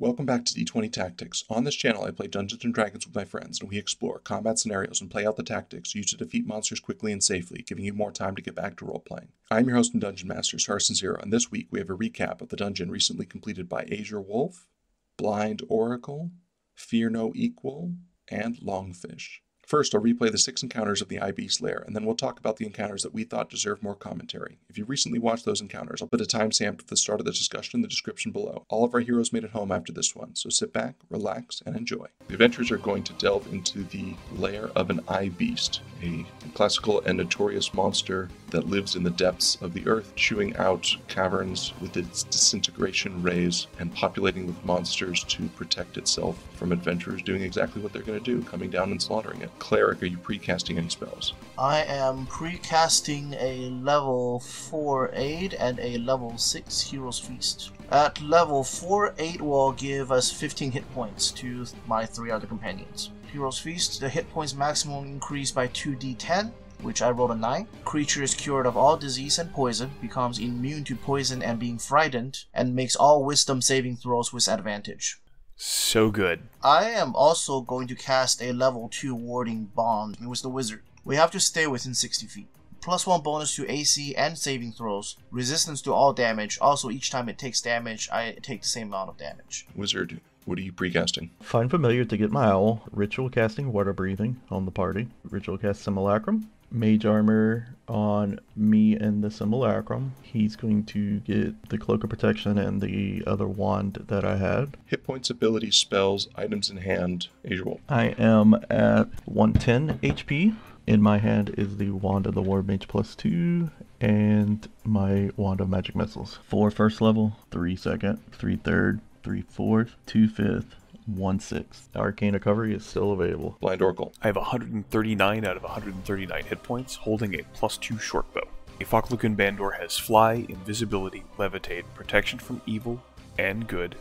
Welcome back to D20 Tactics. On this channel, I play Dungeons & Dragons with my friends, and we explore combat scenarios and play out the tactics used to defeat monsters quickly and safely, giving you more time to get back to role-playing. I'm your host and Dungeon Master, Sarson Zero, and this week we have a recap of the dungeon recently completed by Azure Wolf, Blind Oracle, Fear No Equal, and Longfish. First, I'll replay the six encounters of the Beast Lair, and then we'll talk about the encounters that we thought deserve more commentary. If you recently watched those encounters, I'll put a timestamp at the start of the discussion in the description below. All of our heroes made it home after this one, so sit back, relax, and enjoy. The adventurers are going to delve into the lair of an Eye Beast, a classical and notorious monster that lives in the depths of the earth, chewing out caverns with its disintegration rays and populating with monsters to protect itself from adventurers doing exactly what they're going to do, coming down and slaughtering it. Cleric, are you pre-casting any spells? I am pre-casting a level 4 aid and a level 6 Hero's Feast. At level 4, Aid will give us 15 hit points to my three other companions. Hero's Feast, the hit points maximum increase by 2d10, which I rolled a 9. Creature is cured of all disease and poison, becomes immune to poison and being frightened, and makes all wisdom saving throws with advantage. So good. I am also going to cast a level 2 warding bond with the wizard. We have to stay within 60 feet. Plus 1 bonus to AC and saving throws. Resistance to all damage. Also, each time it takes damage, I take the same amount of damage. Wizard, what are you pre-casting? Find familiar to get my owl. Ritual casting water breathing on the party. Ritual cast simulacrum. Mage armor on me and the simulacrum. He's going to get the cloak of protection and the other wand that I had. Hit points, abilities, spells, items in hand, Wolf. I am at 110 HP. In my hand is the Wand of the War Mage plus 2 and my Wand of Magic Missiles. Four first level, 3 second, 3 third, 3 fourth, 2 fifth, 1 sixth. Arcane recovery is still available. Blind Oracle. I have 139 out of 139 hit points, holding a plus 2 short bow. A Fochlucan Bandore has Fly, Invisibility, Levitate, Protection from Evil and Good,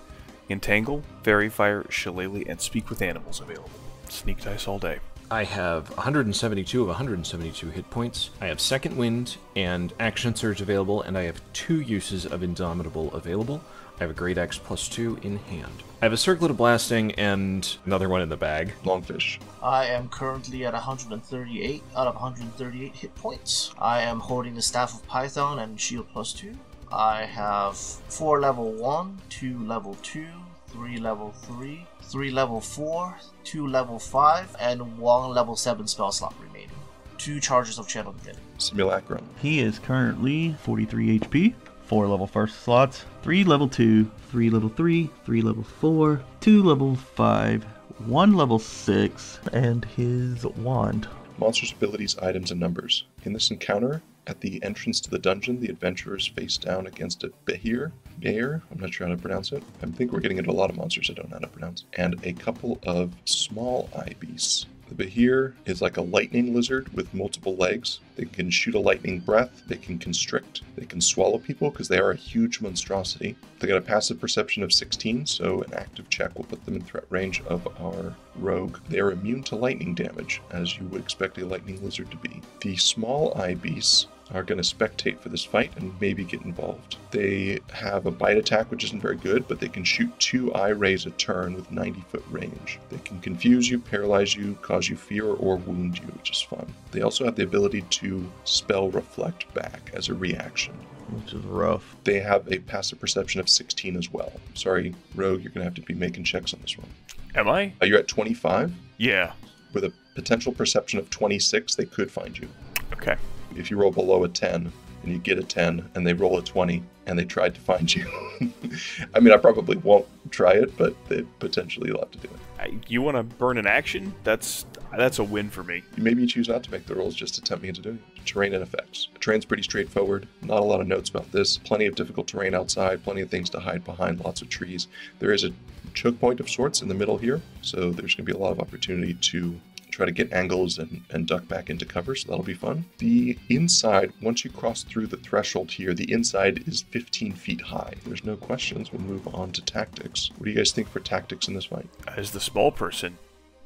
Entangle, Fairy Fire, Shillelagh, and Speak with Animals available. Sneak dice all day. I have 172 of 172 hit points. I have Second Wind and Action Surge available, and I have two uses of Indomitable available. I have a Great Axe plus two in hand. I have a Circlet of Blasting and another one in the bag. Longfish. I am currently at 138 out of 138 hit points. I am holding the Staff of Python and Shield plus 2. I have 4 level 1, 2 level 2, 3 level 3, 3 level 4, 2 level 5, and 1 level 7 spell slot remaining. 2 charges of Channel Divinity. Simulacrum. He is currently 43 HP. 4 level first slots, 3 level 2, 3 level 3, 3 level 4, 2 level 5, 1 level 6, and his wand. Monsters' abilities, items, and numbers. In this encounter, at the entrance to the dungeon, the adventurers face down against a Behir, Behir, I'm not sure how to pronounce it. I think we're getting into a lot of monsters I don't know how to pronounce. And a couple of small eye beasts. The Behir is like a lightning lizard with multiple legs. They can shoot a lightning breath, they can constrict, they can swallow people because they are a huge monstrosity. They got a passive perception of 16, so an active check will put them in threat range of our rogue. They are immune to lightning damage, as you would expect a lightning lizard to be. The small eye beasts are going to spectate for this fight and maybe get involved. They have a bite attack, which isn't very good, but they can shoot two eye rays a turn with 90 foot range. They can confuse you, paralyze you, cause you fear, or wound you, which is fun. They also have the ability to spell reflect back as a reaction. Which is rough. They have a passive perception of 16 as well. Sorry, Rogue, you're going to have to be making checks on this one. Am I? Uh, you're at 25. Yeah. With a potential perception of 26, they could find you. Okay. If you roll below a 10 and you get a 10 and they roll a 20 and they tried to find you, I mean, I probably won't try it, but they potentially will have to do it. You want to burn an action? That's that's a win for me. Maybe you choose not to make the rolls, just attempt me into doing it. Terrain and effects. Terrain's pretty straightforward. Not a lot of notes about this. Plenty of difficult terrain outside. Plenty of things to hide behind. Lots of trees. There is a choke point of sorts in the middle here, so there's going to be a lot of opportunity to try to get angles and, and duck back into cover, so that'll be fun. The inside, once you cross through the threshold here, the inside is 15 feet high. There's no questions. We'll move on to tactics. What do you guys think for tactics in this fight? As the small person,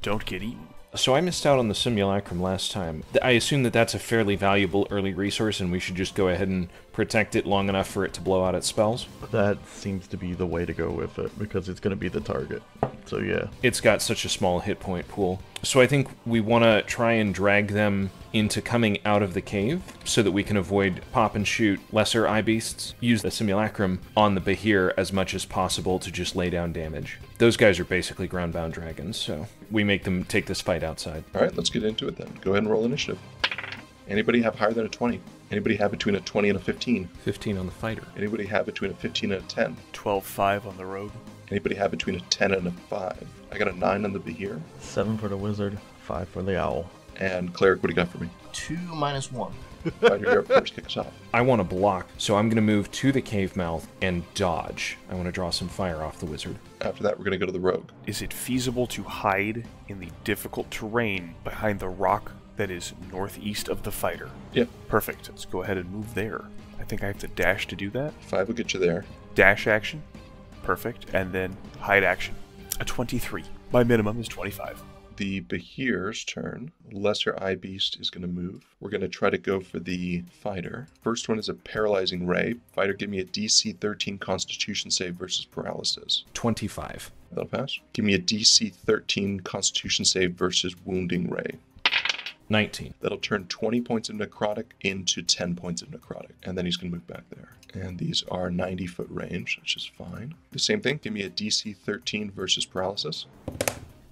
don't get eaten. So I missed out on the simulacrum last time. I assume that that's a fairly valuable early resource, and we should just go ahead and protect it long enough for it to blow out its spells. That seems to be the way to go with it because it's going to be the target. So yeah, It's got such a small hit point pool. So I think we want to try and drag them into coming out of the cave so that we can avoid pop and shoot lesser eye beasts. Use the simulacrum on the Behir as much as possible to just lay down damage. Those guys are basically ground-bound dragons, so we make them take this fight outside. All right, let's get into it then. Go ahead and roll initiative. Anybody have higher than a 20? Anybody have between a 20 and a 15? 15 on the fighter. Anybody have between a 15 and a 10? 12 5 on the rogue. Anybody have between a 10 and a 5? I got a 9 on the Behir. seven for the wizard, five for the owl. And Cleric, what do you got for me? Two minus one. Fighter, you're first. Kick us off. I want to block, so I'm going to move to the cave mouth and dodge. I want to draw some fire off the wizard. After that, we're going to go to the Rogue. Is it feasible to hide in the difficult terrain behind the rock that is northeast of the fighter? Yep, Perfect. Let's go ahead and move there. I think I have to dash to do that. 5 will get you there. Dash action. Perfect. And then hide action. A 23. My minimum is 25. The Behir's turn. Lesser Eye Beast is going to move. We're going to try to go for the Fighter. First one is a Paralyzing Ray. Fighter, give me a DC 13 Constitution save versus Paralysis. 25. That'll pass. Give me a DC 13 Constitution save versus Wounding Ray. 19. That'll turn 20 points of necrotic into 10 points of necrotic. And then he's going to move back there. And these are 90 foot range, which is fine. The same thing. Give me a DC 13 versus paralysis.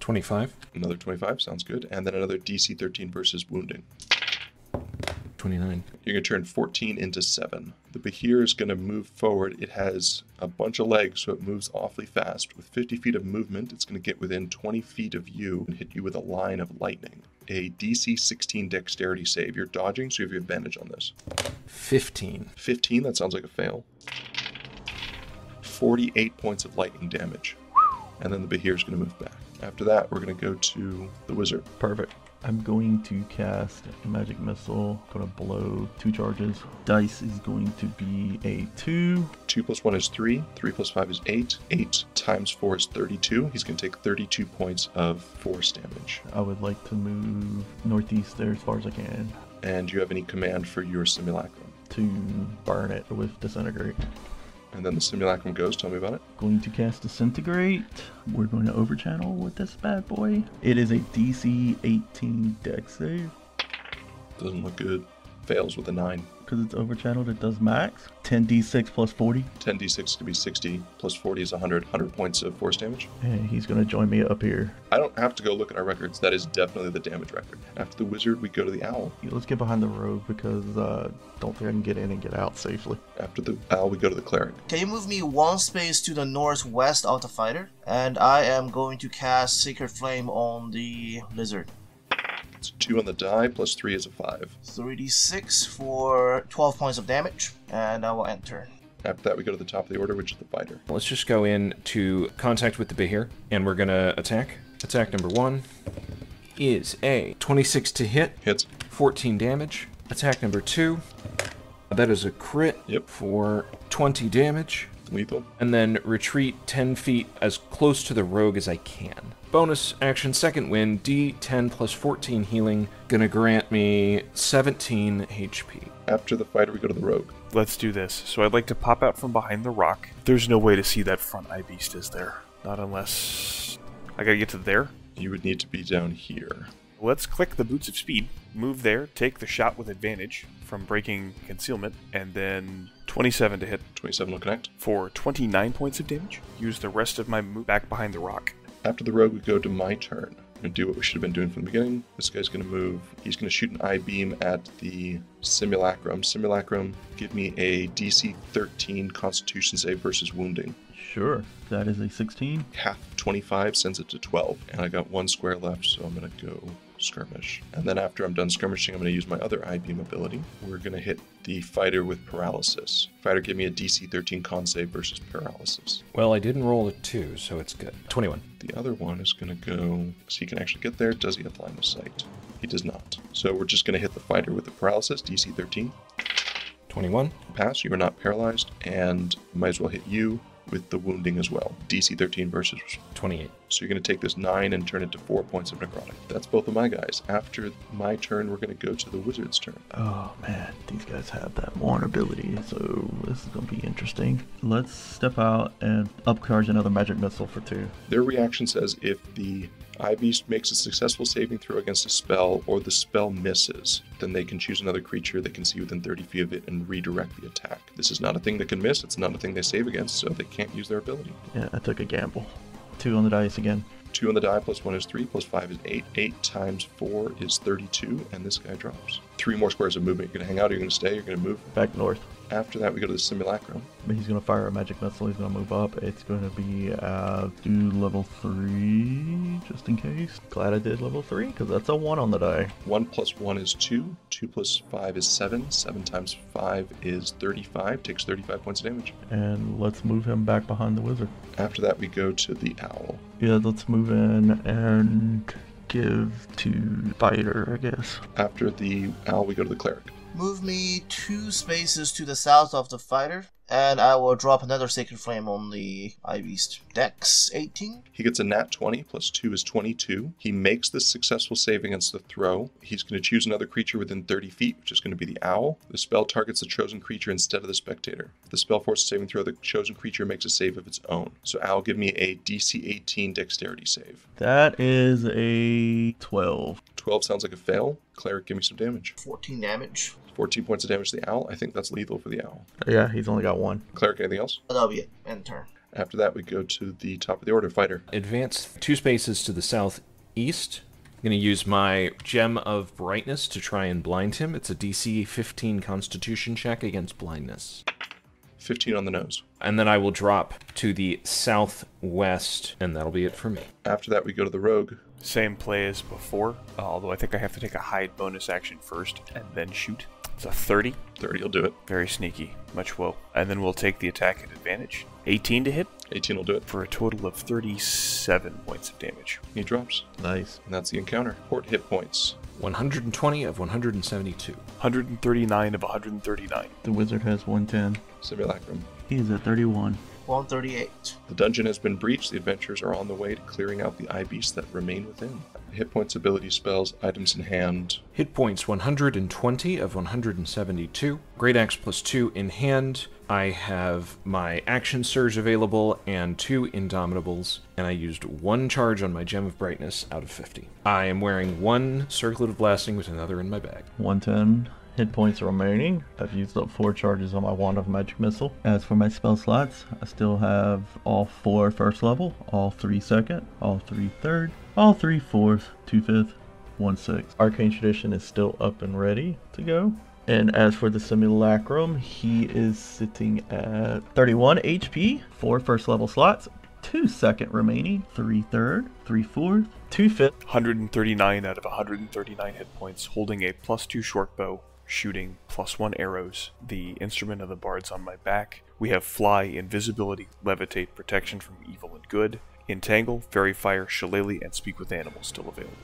25. Another 25. Sounds good. And then another DC 13 versus wounding. 29. You're going to turn 14 into 7. The Behir is going to move forward. It has a bunch of legs, so it moves awfully fast. With 50 feet of movement, it's going to get within 20 feet of you and hit you with a line of lightning. A DC 16 dexterity save. You're dodging, so you have your advantage on this. 15. 15, that sounds like a fail. 48 points of lightning damage. And then the Behir's going to move back. After that, we're going to go to the Wizard. Perfect. I'm going to cast a magic missile. Gonna blow two charges. Dice is going to be a two. 2 plus 1 is 3. 3 plus 5 is 8. 8 times 4 is 32. He's going to take 32 points of force damage. I would like to move northeast there as far as I can And do you have any command for your simulacrum? to burn it with disintegrate. And then the simulacrum goes. Tell me about it. Going to cast disintegrate. We're going to overchannel with this bad boy. It is a DC 18 dex save. Doesn't look good. Fails with a 9. Because it's overchanneled, it does max. 10d6 plus 40. 10d6 is going to be 60. Plus 40 is 100. 100 points of force damage. And he's going to join me up here. I don't have to go look at our records. That is definitely the damage record. After the wizard, we go to the owl. Yeah, Let's get behind the rogue because uh, don't think I can get in and get out safely. After the owl, we go to the cleric. Can you move me one space to the northwest of the fighter? And I am going to cast Sacred Flame on the lizard. It's 2 on the die, plus 3 is a 5. 3d6 for 12 points of damage, and I will enter. After that, we go to the top of the order, which is the fighter. Let's just go in to contact with the Behir, and we're gonna attack. Attack number one is a 26 to hit, Hits. 14 damage. Attack number two, that is a crit Yep. for 20 damage. Lethal. And then retreat 10 feet as close to the rogue as I can. Bonus action, second wind, D10 plus 14 healing, gonna grant me 17 HP. After the fighter, we go to the rogue. Let's do this. So I'd like to pop out from behind the rock. There's no way to see that front eye beast, is there? Not unless. I gotta get to there. You would need to be down here. Let's click the Boots of Speed, move there, take the shot with advantage from breaking concealment, and then 27 to hit 27 will connect. for 29 points of damage. Use the rest of my move back behind the rock. After the rogue, we go to my turn. We're going to do what we should have been doing from the beginning. This guy's going to move. He's going to shoot an eye beam at the simulacrum. Simulacrum, give me a DC 13 Constitution save versus wounding. Sure. That is a 16. Half 25 sends it to 12. And I got one square left, so I'm going to go skirmish. And then after I'm done skirmishing, I'm going to use my other eye beam ability. We're going to hit the fighter with paralysis. Fighter, give me a DC 13 con save versus paralysis. Well, I didn't roll a 2, so it's good. 21. The other one is going to go so he can actually get there. Does he have line of sight? He does not. So we're just going to hit the fighter with the paralysis, DC 13. 21. Pass, you are not paralyzed, and might as well hit you with the wounding as well. DC 13 versus 28. So you're going to take this 9 and turn it to 4 points of necrotic. That's both of my guys. After my turn, we're going to go to the wizard's turn. Oh man, these guys have that vulnerability, so this is gonna be interesting. Let's step out and upcharge another magic missile for two. Their reaction says if the Eye Beast makes a successful saving throw against a spell or the spell misses, then they can choose another creature they can see within 30 feet of it and redirect the attack. This is not a thing that can miss, it's not a thing they save against, so they can't use their ability. Yeah, I took a gamble. Two on the dice again. 2 on the die plus 1 is 3, plus 5 is 8. 8 times 4 is 32, and this guy drops. Three more squares of movement. You're going to hang out, you're going to stay, you're going to move. Back north. After that, we go to the simulacrum. But he's gonna fire a magic missile. He's gonna move up. It's gonna be uh, do level three, just in case. Glad I did level three, because that's a one on the die. 1 plus 1 is 2. 2 plus 5 is 7. 7 times 5 is 35. Takes 35 points of damage. And let's move him back behind the wizard. After that, we go to the owl. Yeah, let's move in and give to fighter, I guess. After the owl, we go to the cleric. Move me two spaces to the south of the fighter, and I will drop another Sacred Flame on the Eye Beast. Dex 18. He gets a nat 20, plus 2 is 22. He makes this successful save against the throw. He's going to choose another creature within 30 feet, which is going to be the owl. The spell targets the chosen creature instead of the spectator. If the spell forces saving throw, the chosen creature makes a save of its own. So owl, give me a DC 18 dexterity save. That is a 12. 12 sounds like a fail. Cleric, give me some damage. 14 damage. 14 points of damage to the owl. I think that's lethal for the owl. Yeah, he's only got one. Cleric, anything else? That'll be it. End turn. After that, we go to the top of the order fighter. Advance two spaces to the southeast. I'm going to use my Gem of Brightness to try and blind him. It's a DC 15 Constitution check against blindness. 15 on the nose. And then I will drop to the southwest, and that'll be it for me. After that, we go to the rogue. Same play as before, although I think I have to take a hide bonus action first and then shoot. It's a 30. 30 will do it. Very sneaky. Much woe. And then we'll take the attack at advantage. 18 to hit 18 will do it. for a total of 37 points of damage. He drops. Nice. And that's the encounter. Port hit points. 120 of 172. 139 of 139. The wizard has 110. Simulacrum. is at 31. 138. The dungeon has been breached. The adventurers are on the way to clearing out the eye beasts that remain within. Hit points, ability spells, items in hand. Hit points 120 of 172. Great Axe plus 2 in hand. I have my action surge available and two Indomitables, and I used one charge on my Gem of Brightness out of 50. I am wearing one Circlet of Blasting with another in my bag. 110 hit points remaining. I've used up four charges on my Wand of Magic Missile. As for my spell slots, I still have all four first level, all three second, all three third, all three fourth, two fifth, one sixth. Arcane Tradition is still up and ready to go. And as for the Simulacrum, he is sitting at 31 HP, four first level slots, two second remaining, three third, three fourth, two fifth, 139 out of 139 hit points, holding a plus 2 short bow, shooting plus 1 arrows. The instrument of the bards on my back. We have fly, invisibility, levitate, protection from evil and good, entangle, fairy fire, shillelagh, and speak with animals still available.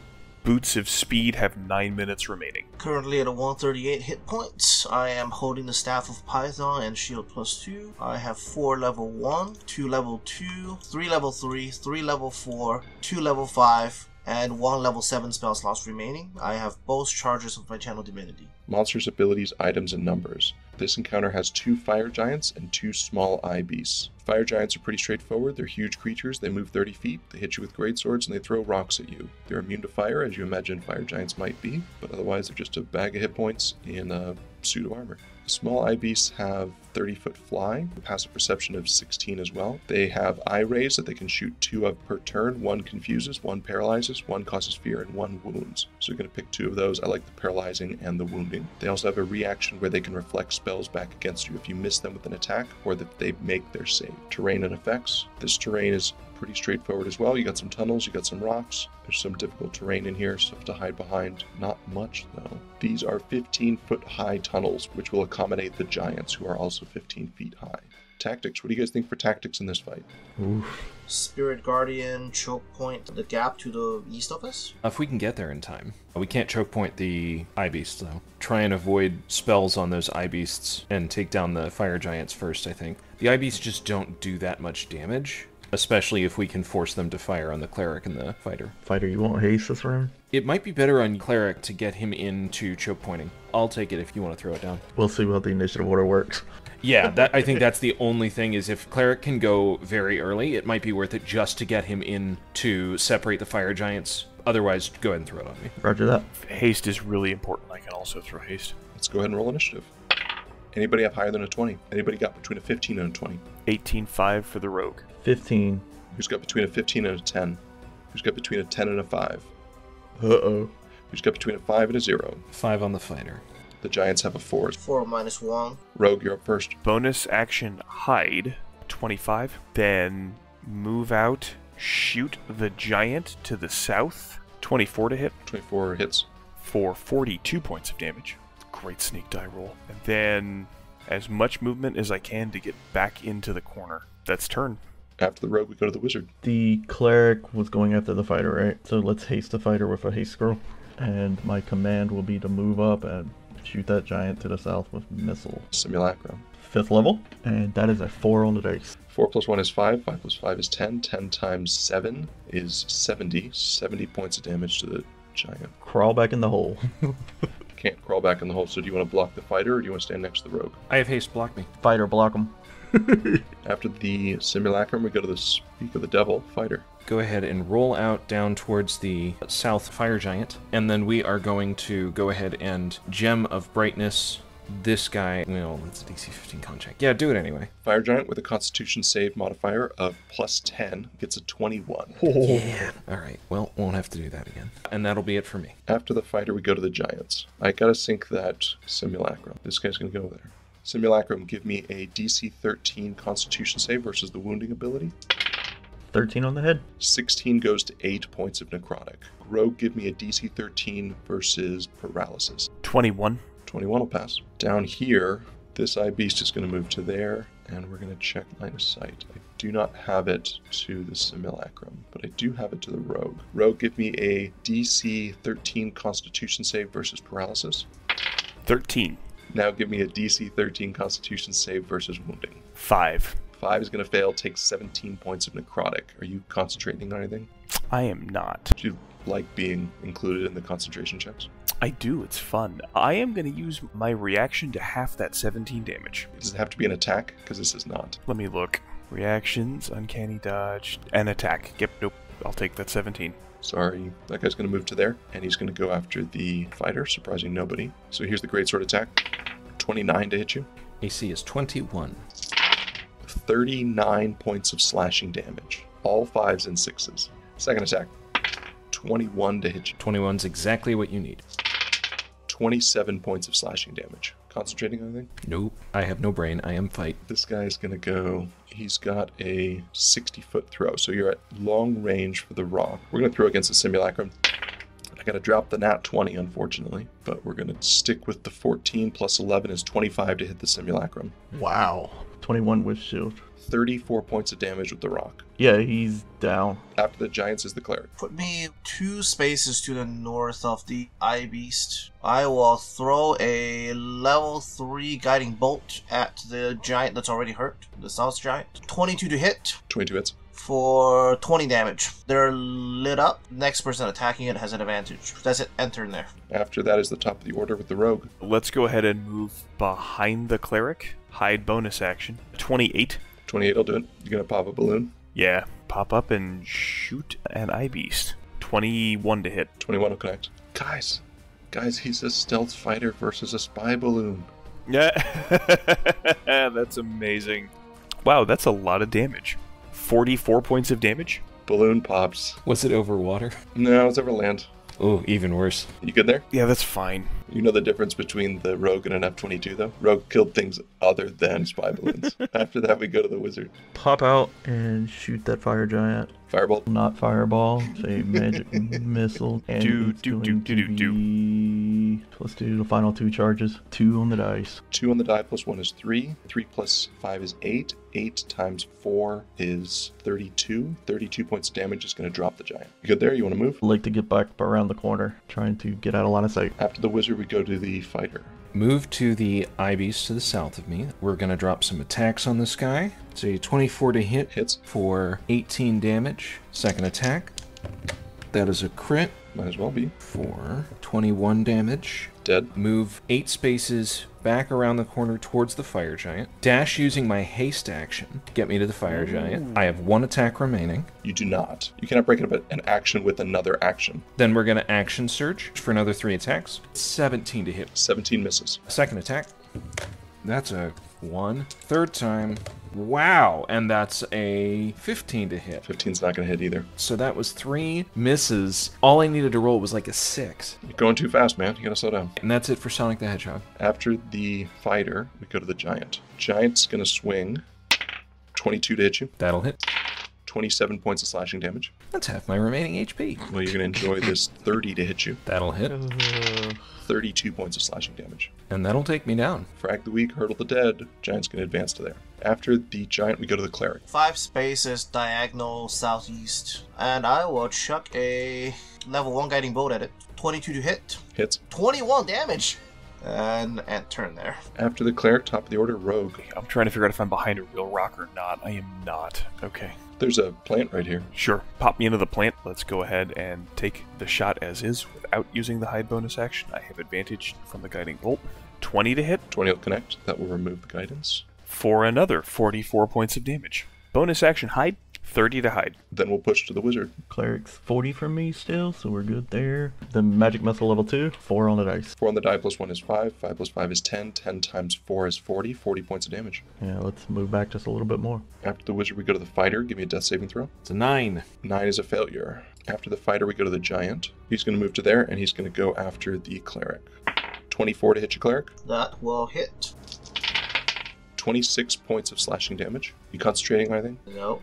Boots of speed have 9 minutes remaining. Currently at a 138 hit points. I am holding the Staff of Python and Shield plus 2. I have 4 level 1, 2 level 2, 3 level 3, 3 level 4, 2 level 5, and 1 level 7 spell slots remaining. I have both charges of my Channel Divinity. Monsters' abilities, items, and numbers. This encounter has two fire giants and two small eye beasts. Fire giants are pretty straightforward. They're huge creatures. They move 30 feet. They hit you with great swords and they throw rocks at you. They're immune to fire, as you imagine fire giants might be, but otherwise they're just a bag of hit points in a suit of armor. Small beasts have 30 foot fly, passive perception of 16 as well. They have eye rays that they can shoot two of per turn. One confuses, one paralyzes, one causes fear, and one wounds. So you're going to pick two of those. I like the paralyzing and the wounding. They also have a reaction where they can reflect spells back against you if you miss them with an attack or that they make their save. Terrain and effects. This terrain is pretty straightforward as well. You got some tunnels, you got some rocks. There's some difficult terrain in here, stuff to hide behind. Not much though. These are 15 foot high tunnels, which will accommodate the giants, who are also 15 feet high. Tactics. What do you guys think for tactics in this fight? Oof. Spirit Guardian, Choke Point, the gap to the east of us. Uh, if we can get there in time. Uh, we can't choke point the eye beasts though. Try and avoid spells on those eye beasts and take down the fire giants first, I think. The eye beasts just don't do that much damage. Especially if we can force them to fire on the cleric and the fighter. Fighter, you won't haste this round? It might be better on cleric to get him into choke pointing. I'll take it if you want to throw it down. We'll see how the initiative order works. Yeah, that I think that's the only thing is if cleric can go very early, it might be worth it just to get him in to separate the fire giants. Otherwise, go ahead and throw it on me. Roger that. Haste is really important. I can also throw haste. Let's go ahead and roll initiative. Anybody have higher than a 20? Anybody got between a 15 and a 20? 18-5 for the rogue. 15. Who's got between a 15 and a 10? Who's got between a 10 and a 5? Uh-oh. Who's got between a 5 and a 0? Five on the fighter. The Giants have a 4. 4 minus 1. Rogue, you're up first. Bonus action hide, 25. Then move out, shoot the giant to the south, 24 to hit 24 hits. for 42 points of damage. Great sneak die roll. And then as much movement as I can to get back into the corner. That's turn. After the rogue, we go to the wizard. The cleric was going after the fighter, right? So let's haste the fighter with a haste scroll. And my command will be to move up and shoot that giant to the south with missile. Simulacrum. Fifth level, and that is a 4 on the dice. 4 plus 1 is 5. 5 plus 5 is 10. 10 times 7 is 70. 70 points of damage to the giant. Crawl back in the hole. Can't crawl back in the hole, so do you want to block the fighter or do you want to stand next to the rogue? I have haste. Block me. fighter, block him. After the simulacrum, we go to the speak of the devil fighter. Go ahead and roll out down towards the south fire giant, and then we are going to go ahead and gem of brightness. This guy, well, it's a DC 15 con check. Yeah, do it anyway. Fire giant with a constitution save modifier of plus 10 gets a 21. Yeah. All right. Well, won't have to do that again. And that'll be it for me. After the fighter, we go to the giants. I gotta sync that simulacrum. This guy's gonna go there. Simulacrum, give me a DC 13 constitution save versus the wounding ability. 13 on the head. 16 goes to 8 points of necrotic. Rogue, give me a DC 13 versus paralysis. 21. 21 will pass. Down here, this eye beast is going to move to there, and we're going to check line of sight. I do not have it to the simulacrum, but I do have it to the rogue. Rogue, give me a DC 13 Constitution save versus paralysis. 13. Now give me a DC 13 Constitution save versus wounding. 5. Five is going to fail, takes 17 points of necrotic. Are you concentrating on anything? I am not. Do you like being included in the concentration checks? I do, it's fun. I am going to use my reaction to half that 17 damage. Does it have to be an attack? Because this is not. Let me look. Reactions, uncanny dodge, and attack. Yep, nope. I'll take that 17. Sorry, that guy's going to move to there, and he's going to go after the fighter, surprising nobody. So here's the great sword attack 29 to hit you, AC is 21. 39 points of slashing damage, all fives and sixes. Second attack 21 to hit you, 21's exactly what you need. 27 points of slashing damage. Concentrating on anything? Nope. I have no brain. I am fight. This guy's gonna go. He's got a 60 foot throw, so you're at long range for the rock. We're gonna throw against the simulacrum. I gotta drop the nat 20, unfortunately, but we're gonna stick with the 14 plus 11 is 25 to hit the simulacrum. Wow. 21 with shield. 34 points of damage with the rock. Yeah, he's down. After the giants is the cleric. Put me two spaces to the north of the Eye Beast. I will throw a level 3 guiding bolt at the giant that's already hurt, the south giant. 22 to hit 22 hits. for 20 damage. They're lit up. Next person attacking it has an advantage. That's it, enter in there. After that is the top of the order with the rogue. Let's go ahead and move behind the cleric. Hide bonus action. 28. 28 will do it. You're gonna pop a balloon. Yeah, pop up and shoot an eye beast. 21 to hit. 21 will connect. Guys, guys, he's a stealth fighter versus a spy balloon. Yeah, that's amazing. Wow, that's a lot of damage. 44 points of damage? Balloon pops. Was it over water? No, it's over land. Oh, even worse. You good there? Yeah, that's fine. You know the difference between the rogue and an F 22, though? Rogue killed things other than spy balloons. After that, we go to the wizard. Pop out and shoot that fire giant. Firebolt. Not fireball, say magic missile. And Do, it's do, do, do, do, do. Let's do the final two charges. Two on the dice. Two on the die plus one is three. Three plus five is eight. Eight times four is 32. 32 points of damage is going to drop the giant. You good there? You want to move? I'd like to get back around the corner, trying to get out of line of sight. After the wizard, we go to the fighter. move to the beast to the south of me. We're going to drop some attacks on this guy. It's a 24 to hit Hits. for 18 damage. Second attack. That is a crit Might as well be. for 21 damage. Dead. Uh, move eight spaces back around the corner towards the fire giant. Dash using my haste action to get me to the fire giant. I have one attack remaining. You do not. You cannot break up an action with another action. Then we're going to action surge for another three attacks. 17 to hit. 17 misses. Second attack. That's a one. Third time. Wow. And that's a 15 to hit. 15's not going to hit either. So that was three misses. All I needed to roll was like a six. You're going too fast, man. You gotta slow down. And that's it for Sonic the Hedgehog. After the fighter, we go to the giant. Giant's gonna swing 22 to hit you, That'll hit. 27 points of slashing damage. That's half my remaining HP. Well, you're gonna enjoy this 30 to hit you, That'll hit. Uh-huh. 32 points of slashing damage. And that'll take me down. Frag the weak, hurdle the dead. Giant's gonna advance to there. After the giant, we go to the cleric. Five spaces diagonal southeast, and I will chuck a level one guiding bolt at it. 22 to hit, Hits. 21 damage, and end turn there. After the cleric, top of the order, rogue. I'm trying to figure out if I'm behind a real rock or not. I am not. Okay. There's a plant right here. Sure. Pop me into the plant. Let's go ahead and take the shot as is without using the hide bonus action. I have advantage from the guiding bolt. 20 to hit 20 will connect. That will remove the guidance. for another 44 points of damage. Bonus action hide, 30 to hide. Then we'll push to the wizard. Cleric's 40 from me still, so we're good there. The magic missile level 2, 4 on the dice. 4 on the die plus 1 is 5. 5 plus 5 is 10. 10 times 4 is 40. 40 points of damage. Yeah, let's move back just a little bit more. After the wizard, we go to the fighter. Give me a death saving throw. It's a nine. 9 is a failure. After the fighter, we go to the giant. He's going to move to there, and he's going to go after the cleric. 24 to hit your cleric. That will hit. 26 points of slashing damage. You concentrating on anything? No.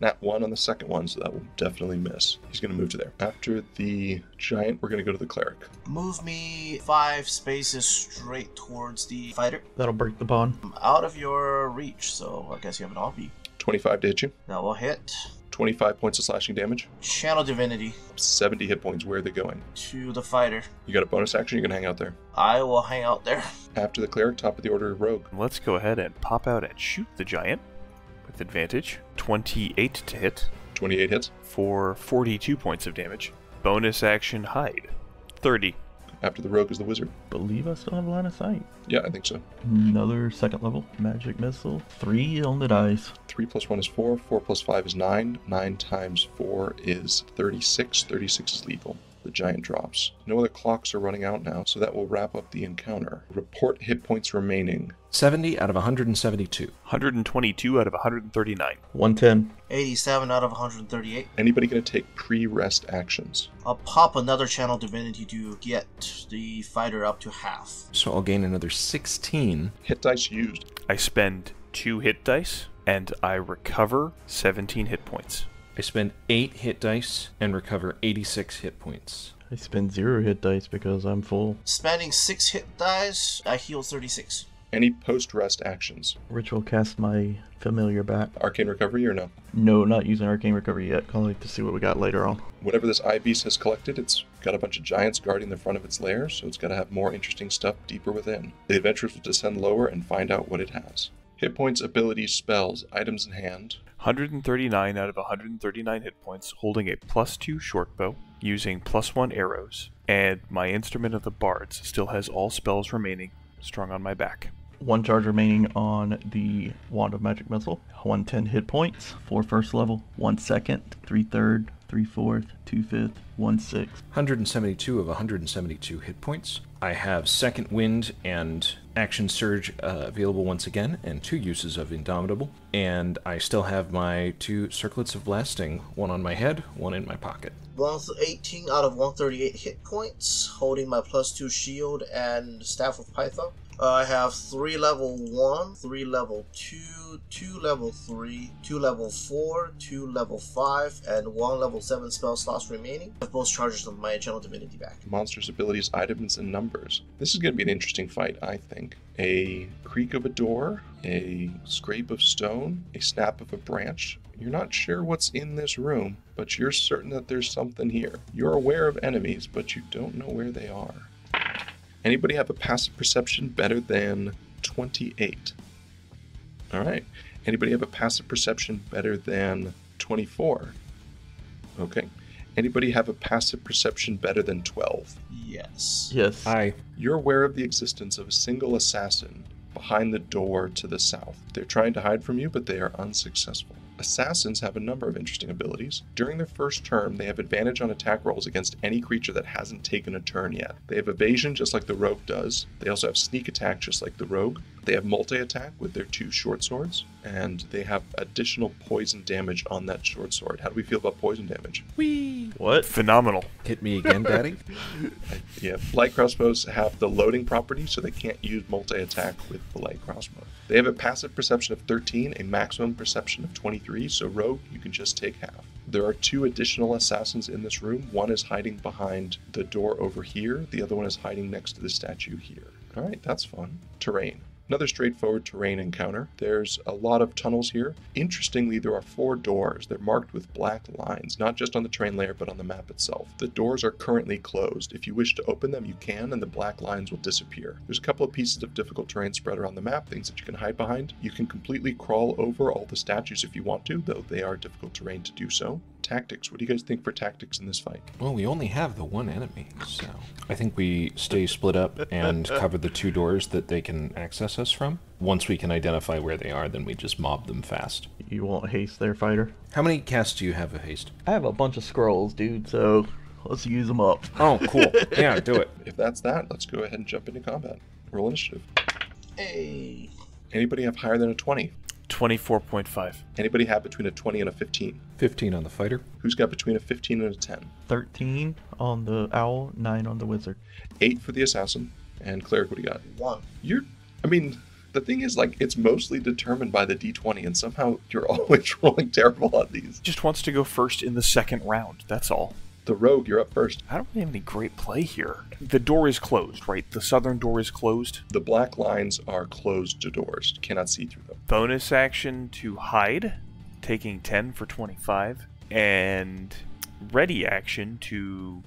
Nat 1 on the second one, so that will definitely miss. He's going to move to there. After the giant, we're going to go to the cleric. Move me five spaces straight towards the fighter. That'll break the bond. I'm out of your reach, so I guess you have an RP. 25 to hit you. That will hit. 25 points of slashing damage. Channel Divinity 70 hit points. Where are they going? to the fighter. You got a bonus action, you're going to hang out there. I will hang out there. After the cleric, top of the order, rogue. Let's go ahead and pop out and shoot the giant with advantage. 28 to hit 28 hits. for 42 points of damage. Bonus action hide, 30. After the rogue is the wizard. Believe I still have line of sight. Yeah, I think so. Another second level magic missile. 3 on the dice. 3 plus 1 is 4. 4 plus 5 is 9. 9 times 4 is 36. 36 is lethal. The giant drops. No other clocks are running out now, so that will wrap up the encounter. Report hit points remaining. 70 out of 172. 122 out of 139. 110. 87 out of 138. Anybody going to take pre rest actions? I'll pop another Channel Divinity to get the fighter up to half. So I'll gain another 16. Hit dice used. I spend 2 hit dice and I recover 17 hit points. I spend 8 hit dice and recover 86 hit points. I spend 0 hit dice because I'm full. Spending 6 hit dice, I heal 36. Any post rest actions? Ritual cast my familiar back. Arcane recovery or no? No, not using arcane recovery yet. Can't wait to see what we got later on. Whatever this eye beast has collected, it's got a bunch of giants guarding the front of its lair, so it's got to have more interesting stuff deeper within. The adventurers will descend lower and find out what it has. Hit points, abilities, spells, items in hand. 139 out of 139 hit points, holding a plus 2 short bow, using plus 1 arrows, and my instrument of the bards still has all spells remaining strung on my back. One charge remaining on the Wand of Magic Missile. 110 hit points. 4 first level. 1 second. 3 third. 3 fourth. 2 fifth. 1 sixth. 172 of 172 hit points. I have Second Wind and Action Surge uh, available once again, and two uses of Indomitable. And I still have my two Circlets of Blasting, one on my head, one in my pocket. 18 out of 138 hit points, holding my plus 2 shield and Staff of Python. Uh, I have 3 level 1, 3 level 2, 2 level 3, 2 level 4, 2 level 5, and 1 level 7 spell slots remaining. I have both charges of my Channel Divinity back. Monsters, abilities, items, and numbers. This is going to be an interesting fight, I think. A creak of a door, a scrape of stone, a snap of a branch. You're not sure what's in this room, but you're certain that there's something here. You're aware of enemies, but you don't know where they are. Anybody have a passive perception better than 28? All right. Anybody have a passive perception better than 24? Okay. Anybody have a passive perception better than 12? Yes. Yes. I You're aware of the existence of a single assassin behind the door to the south. They're trying to hide from you, but they are unsuccessful. Assassins have a number of interesting abilities. During their first turn, they have advantage on attack rolls against any creature that hasn't taken a turn yet. They have evasion just like the rogue does. They also have sneak attack just like the rogue. They have multi attack with their two short swords, and they have additional poison damage on that short sword. How do we feel about poison damage? Whee! What? Phenomenal. hit me again, Daddy. Yeah, light crossbows have the loading property, so they can't use multi attack with the light crossbow. They have a passive perception of 13, a maximum perception of 23, so rogue, you can just take half. There are two additional assassins in this room. One is hiding behind the door over here, the other one is hiding next to the statue here. Alright, that's fun. Terrain. Another straightforward terrain encounter. There's a lot of tunnels here. Interestingly, there are four doors. They're marked with black lines, not just on the terrain layer, but on the map itself. The doors are currently closed. If you wish to open them, you can, and the black lines will disappear. There's a couple of pieces of difficult terrain spread around the map, things that you can hide behind. You can completely crawl over all the statues if you want to, though they are difficult terrain to do so. Tactics. What do you guys think for tactics in this fight? Well, we only have the one enemy, so I think we stay split up and cover the two doors that they can access us from. Once we can identify where they are, then we just mob them fast. You won't haste there, fighter? How many casts do you have of haste? I have a bunch of scrolls, dude, so let's use them up. Oh, cool. yeah, do it. If that's that, let's go ahead and jump into combat. Roll initiative. Hey. Anybody have higher than a 20? 24.5. Anybody have between a 20 and a 15? 15 on the fighter. Who's got between a 15 and a 10? 13 on the owl, 9 on the wizard. 8 for the assassin. And cleric, what do you got? One. You're, I mean, the thing is, like, it's mostly determined by the d20, and somehow you're always rolling terrible on these. Just wants to go first in the second round. That's all. The rogue, you're up first. I don't really have any great play here. The door is closed, right? The southern door is closed. The black lines are closed to doors. Cannot see through them. Bonus action to hide, taking 10 for 25. And ready action to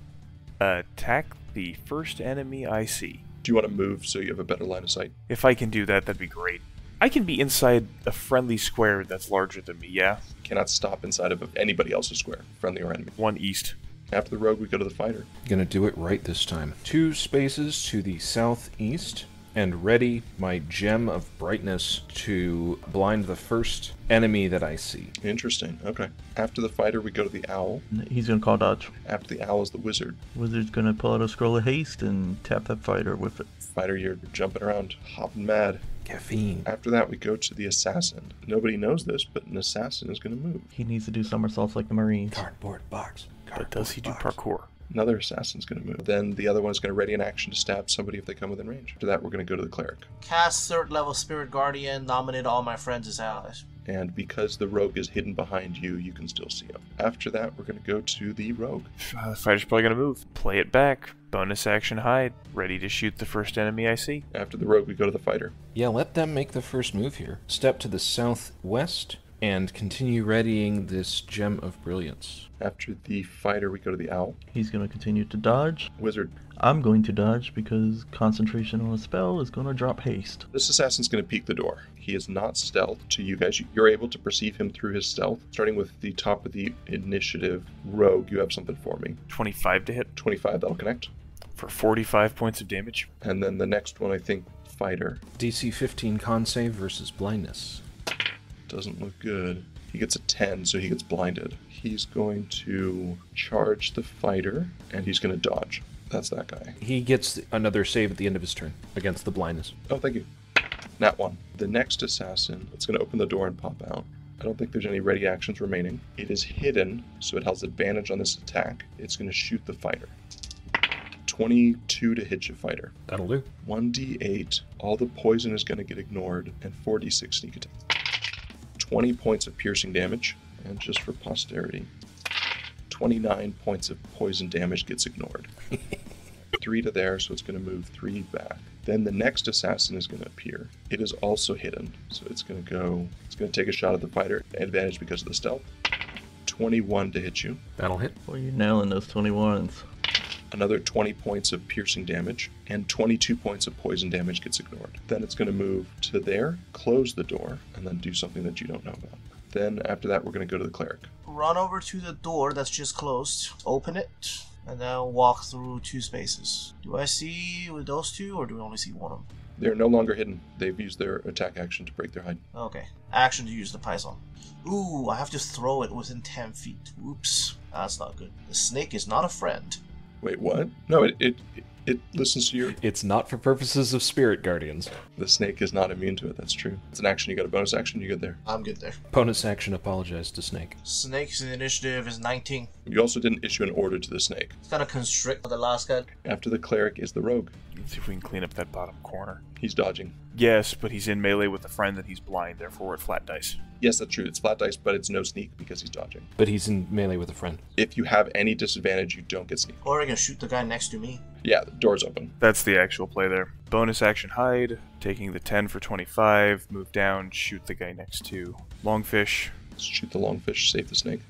attack the first enemy I see. Do you want to move so you have a better line of sight? If I can do that, that'd be great. I can be inside a friendly square that's larger than me, yeah? Cannot stop inside of anybody else's square, friendly or enemy. One east. After the rogue, we go to the fighter. Gonna do it right this time. Two spaces to the southeast, and ready my gem of brightness to blind the first enemy that I see. Interesting. Okay. After the fighter, we go to the owl. He's gonna call dodge. After the owl is the wizard. Wizard's gonna pull out a scroll of haste and tap that fighter with it. Fighter, you're jumping around, hopping mad. Caffeine. After that, we go to the assassin. Nobody knows this, but an assassin is going to move. He needs to do somersaults like the Marines. Cardboard box. But does he do Cardboard box. parkour? Another assassin's going to move. Then the other one is going to ready an action to stab somebody if they come within range. After that, we're going to go to the cleric. Cast third level Spirit Guardian. Nominate all my friends as allies. And because the rogue is hidden behind you, you can still see him. After that, we're going to go to the rogue. Uh, the fighter's probably gonna move. Play it back. Bonus action hide. Ready to shoot the first enemy I see. After the rogue, we go to the fighter. Yeah, let them make the first move here. Step to the southwest and continue readying this gem of brilliance. After the fighter, we go to the owl. He's gonna continue to dodge. Wizard. I'm going to dodge because concentration on a spell is gonna drop haste. This assassin's going to peek the door. He is not stealth to you guys. You're able to perceive him through his stealth. Starting with the top of the initiative, rogue, you have something for me. 25 to hit 25, that'll connect. for 45 points of damage. And then the next one, I think, fighter. DC 15 con save versus blindness. Doesn't look good. He gets a 10, so he gets blinded. He's going to charge the fighter, and he's going to dodge. That's that guy. He gets another save at the end of his turn against the blindness. Oh, thank you. Nat 1. The next assassin, it's going to open the door and pop out. I don't think there's any ready actions remaining. It is hidden, so it has advantage on this attack. It's going to shoot the fighter. 22 to hit you, fighter. That'll do. 1d8. All the poison is going to get ignored, and 4d6 sneak attack. 20 points of piercing damage, and just for posterity, 29 points of poison damage gets ignored. 3 to there, so it's going to move 3 back. Then the next assassin is going to appear. It is also hidden, so it's going to go. It's going to take a shot at the fighter. Advantage because of the stealth. 21 to hit you. That'll hit. Well, you're nailing those 21s. Another 20 points of piercing damage, and 22 points of poison damage gets ignored. Then it's going to move to there, close the door, and then do something that you don't know about. Then after that, we're going to go to the cleric. Run over to the door that's just closed, open it, and then walk through two spaces. Do I see with those two, or do I only see one of them? They're no longer hidden. They've used their attack action to break their hide. Okay. Action to use the Python. Ooh, I have to throw it within 10 feet. Oops. That's not good. The snake is not a friend. Wait, what? No, it it, it listens to you. It's not for purposes of spirit guardians. The snake is not immune to it. That's true. It's an action. You got a bonus action. You good there. I'm good there. Bonus action apologize to Snake. Snake's initiative is 19. You also didn't issue an order to the snake. It's gonna constrict the last guy. After the cleric is the rogue. Let's see if we can clean up that bottom corner. He's dodging. Yes, but he's in melee with a friend and he's blind, therefore we're at flat dice. Yes, that's true. It's flat dice, but it's no sneak because he's dodging. But he's in melee with a friend. If you have any disadvantage, you don't get sneak. Or I can shoot the guy next to me. Yeah, the door's open. That's the actual play there. Bonus action hide, taking the 10 for 25, move down, shoot the guy next to Longfish. Shoot the longfish, save the snake.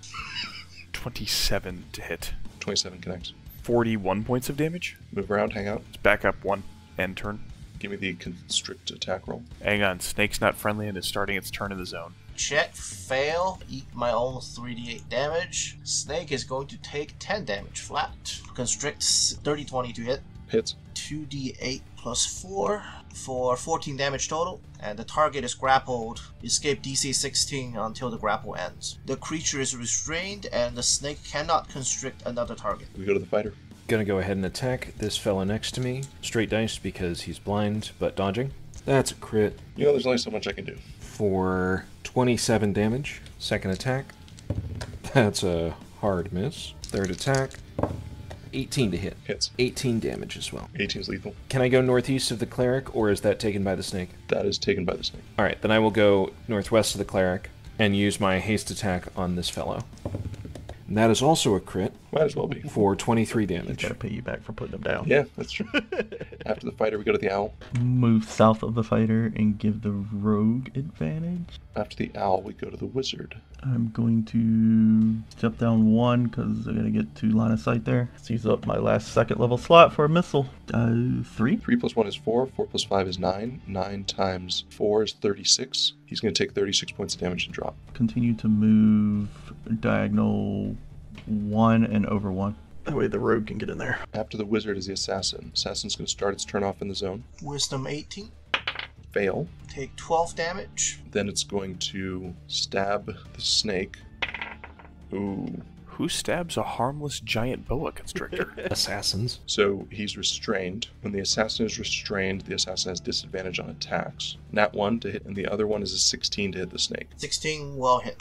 27 to hit. 27 connects. 41 points of damage. Move around, hang out. Let's back up one. End turn. Give me the constrict attack roll. Hang on, Snake's not friendly and is starting its turn in the zone. Check, fail, eat my own 3d8 damage. Snake is going to take 10 damage flat. Constricts 30 20 to hit. Hits. 2d8 plus 4 for 14 damage total, and the target is grappled. Escape DC 16 until the grapple ends. The creature is restrained, and the snake cannot constrict another target. We go to the fighter. Gonna go ahead and attack this fella next to me. Straight dice because he's blind, but dodging. That's a crit You know, there's only so much I can do. For 27 damage. Second attack. That's a hard miss. Third attack. 18 to hit. Hits. 18 damage as well. 18 is lethal. Can I go northeast of the cleric, or is that taken by the snake? That is taken by the snake. Alright, then I will go northwest of the cleric and use my haste attack on this fellow. And that is also a crit Might as well be. for 23 He's damage. gotta pay you back for putting him down. Yeah, that's true. After the fighter, we go to the owl. Move south of the fighter and give the rogue advantage. After the owl, we go to the wizard. I'm going to step down one because I gotta get to line of sight there. Seize up my last second level slot for a missile. Uh, three. 3 plus 1 is 4, 4 plus 5 is 9. 9 times 4 is 36. He's going to take 36 points of damage and drop. Continue to move diagonal one and over one. That way the rogue can get in there. After the wizard is the assassin. Assassin's going to start its turn off in the zone. Wisdom 18. Fail. Take 12 damage. Then it's going to stab the snake. Ooh. Who stabs a harmless giant boa constrictor? Assassins. So he's restrained. When the assassin is restrained, the assassin has disadvantage on attacks. Nat 1 to hit, and the other one is a 16 to hit the snake. 16 well hit.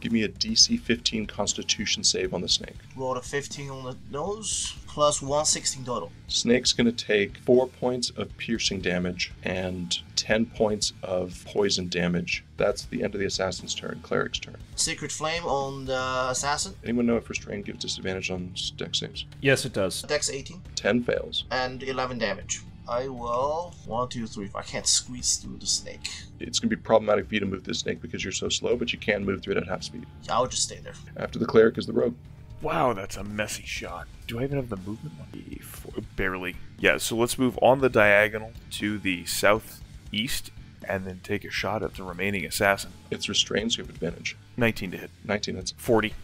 Give me a DC 15 constitution save on the snake. Roll a 15 on the nose, plus 116 total. Snake's going to take 4 points of piercing damage and 10 points of poison damage. That's the end of the assassin's turn, cleric's turn. Sacred Flame on the assassin. Anyone know if restraint gives disadvantage on dex saves? Yes, it does. Dex 18 10 fails. and 11 damage. I will. 1, 2, 3. I can't squeeze through the snake. It's going to be problematic for you to move this snake because you're so slow, but you can move through it at half speed. Yeah, I'll just stay there. After the cleric is the rogue. wow, that's a messy shot. Do I even have the movement? Barely. Yeah, so let's move on the diagonal to the southeast and then take a shot at the remaining assassin. It's restrained, so you have advantage. 19 to hit. 19 hits. 40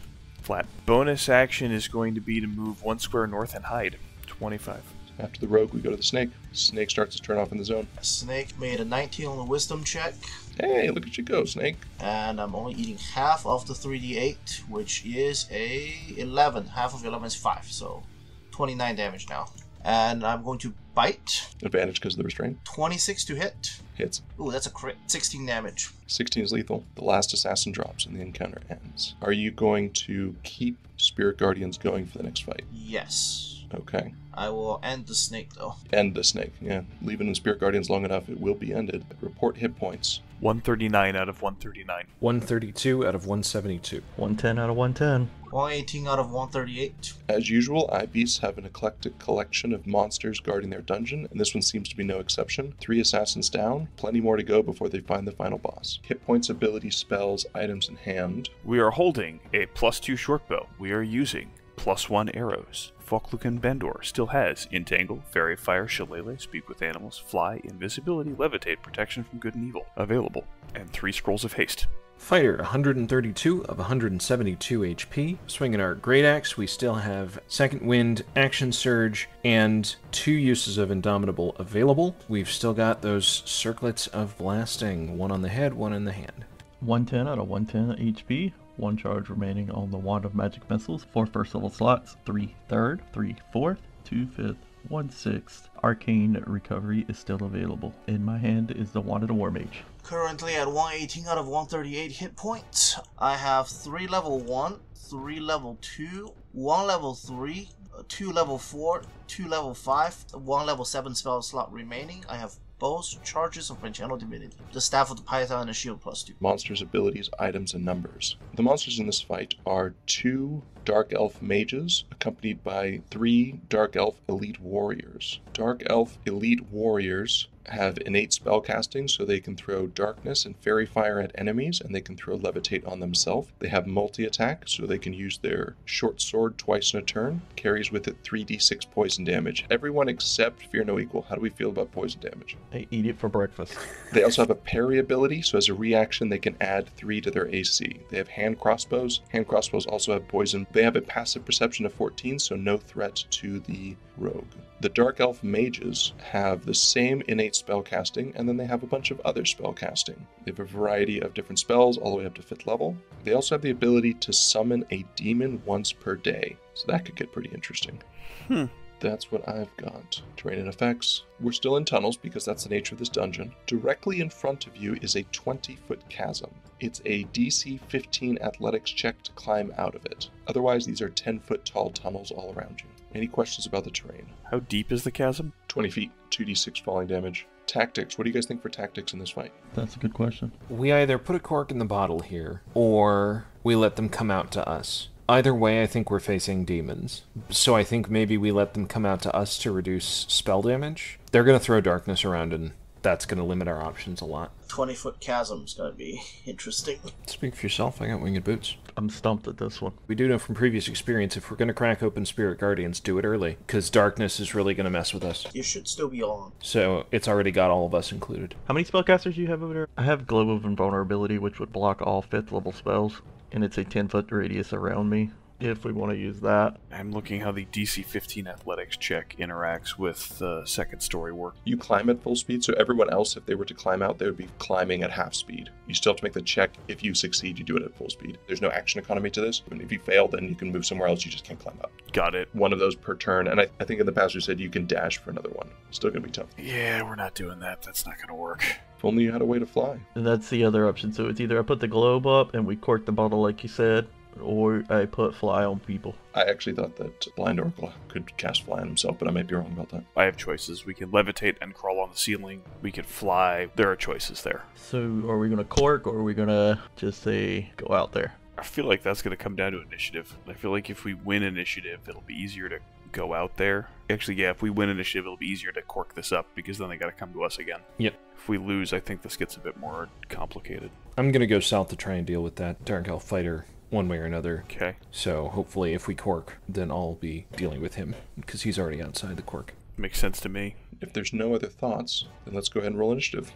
flat. Bonus action is going to be to move one square north and hide. 25. After the rogue, we go to the snake. Snake starts to turn off in the zone. Snake made a 19 on the wisdom check, Hey, look at you go, snake. and I'm only eating half of the 3d8, which is a 11. Half of 11 is 5, so 29 damage now. And I'm going to bite. Advantage because of the restraint. 26 to hit. Hits. Ooh, that's a crit. 16 damage. 16 is lethal. The last assassin drops and the encounter ends. Are you going to keep Spirit Guardians going for the next fight? Yes. Okay. I will end the snake though. End the snake. Yeah. Leaving in Spirit Guardians long enough, it will be ended. Report hit points. 139 out of 139. 132 out of 172. 110 out of 110. 118 out of 138. As usual, Eye Beasts have an eclectic collection of monsters guarding their dungeon, and this one seems to be no exception. Three assassins down, plenty more to go before they find the final boss. Hit points, ability, spells, items in hand. We are holding a plus 2 short bow. We are using plus one arrows. Fochlucan Bandore still has Entangle, Fairy Fire, Shillelagh, Speak with Animals, Fly, Invisibility, Levitate, Protection from Good and Evil available, and three Scrolls of Haste. Fighter, 132 of 172 HP. Swinging our Great Axe, we still have Second Wind, Action Surge, and two uses of Indomitable available. We've still got those Circlets of Blasting, one on the head, one in the hand. 110 out of 110 HP. One charge remaining on the Wand of Magic Missiles. Four first level slots. Three third, three fourth, two fifth, one sixth. Arcane Recovery is still available. In my hand is the Wand of the War Mage. Currently at 118 out of 138 hit points. I have 3 level 1, 3 level 2, 1 level 3, 2 level 4, 2 level 5, 1 level 7 spell slot remaining. I have both charges my channel divinity. The staff of the python and shield plus 2. Monsters' abilities, items, and numbers. The monsters in this fight are two Dark Elf mages, accompanied by three Dark Elf elite warriors. Dark Elf elite warriors have innate spellcasting, so they can throw darkness and fairy fire at enemies, and they can throw levitate on themselves. They have multi attack, so they can use their short sword twice in a turn. Carries with it 3d6 poison damage. Everyone except Fear No Equal. How do we feel about poison damage? They eat it for breakfast. They also have a parry ability, so as a reaction, they can add 3 to their AC. They have hand crossbows. Hand crossbows also have poison. They have a passive perception of 14, so no threat to the rogue. The Dark Elf mages have the same innate spellcasting, and then they have a bunch of other spellcasting. They have a variety of different spells all the way up to 5th level. They also have the ability to summon a demon once per day, so that could get pretty interesting. Hmm. That's what I've got. Terrain and effects. We're still in tunnels because that's the nature of this dungeon. Directly in front of you is a 20 foot chasm. It's a DC 15 athletics check to climb out of it. Otherwise, these are 10 foot tall tunnels all around you. Any questions about the terrain? How deep is the chasm? 20 feet, 2d6 falling damage. Tactics. What do you guys think for tactics in this fight? That's a good question. We either put a cork in the bottle here, or we let them come out to us. Either way, I think we're facing demons. So I think maybe we let them come out to us to reduce spell damage. They're going to throw darkness around, and that's going to limit our options a lot. 20 foot chasm's gonna be interesting. Speak for yourself, I got winged boots. I'm stumped at this one. We do know from previous experience if we're going to crack open Spirit Guardians, do it early, because darkness is really going to mess with us. You should still be on. So it's already got all of us included. How many spellcasters do you have over there? I have Globe of Invulnerability, which would block all 5th level spells, and it's a 10 foot radius around me, if we want to use that. I'm looking how the DC 15 athletics check interacts with the second story work. You climb at full speed, so everyone else, if they were to climb out, they would be climbing at half speed. You still have to make the check. If you succeed, you do it at full speed. There's no action economy to this. I mean, if you fail, then you can move somewhere else. You just can't climb up. Got it. One of those per turn, and I, I think in the past you said you can dash for another one. Still gonna be tough. Yeah, we're not doing that. That's not gonna work. If only you had a way to fly. And that's the other option. So it's either I put the globe up and we cork the bottle like you said, or I put fly on people. I actually thought that Blind Oracle could cast fly on himself, but I might be wrong about that. I have choices. We can levitate and crawl on the ceiling. We can fly. There are choices there. So are we gonna cork or are we gonna just say go out there? I feel like that's going to come down to initiative. I feel like if we win initiative, it'll be easier to go out there. Actually, yeah, if we win initiative, it'll be easier to cork this up because then they got to come to us again. Yep. If we lose, I think this gets a bit more complicated. I'm going to go south to try and deal with that Dark Elf fighter one way or another. Okay. So hopefully, if we cork, then I'll be dealing with him because he's already outside the cork. Makes sense to me. If there's no other thoughts, then let's go ahead and roll initiative.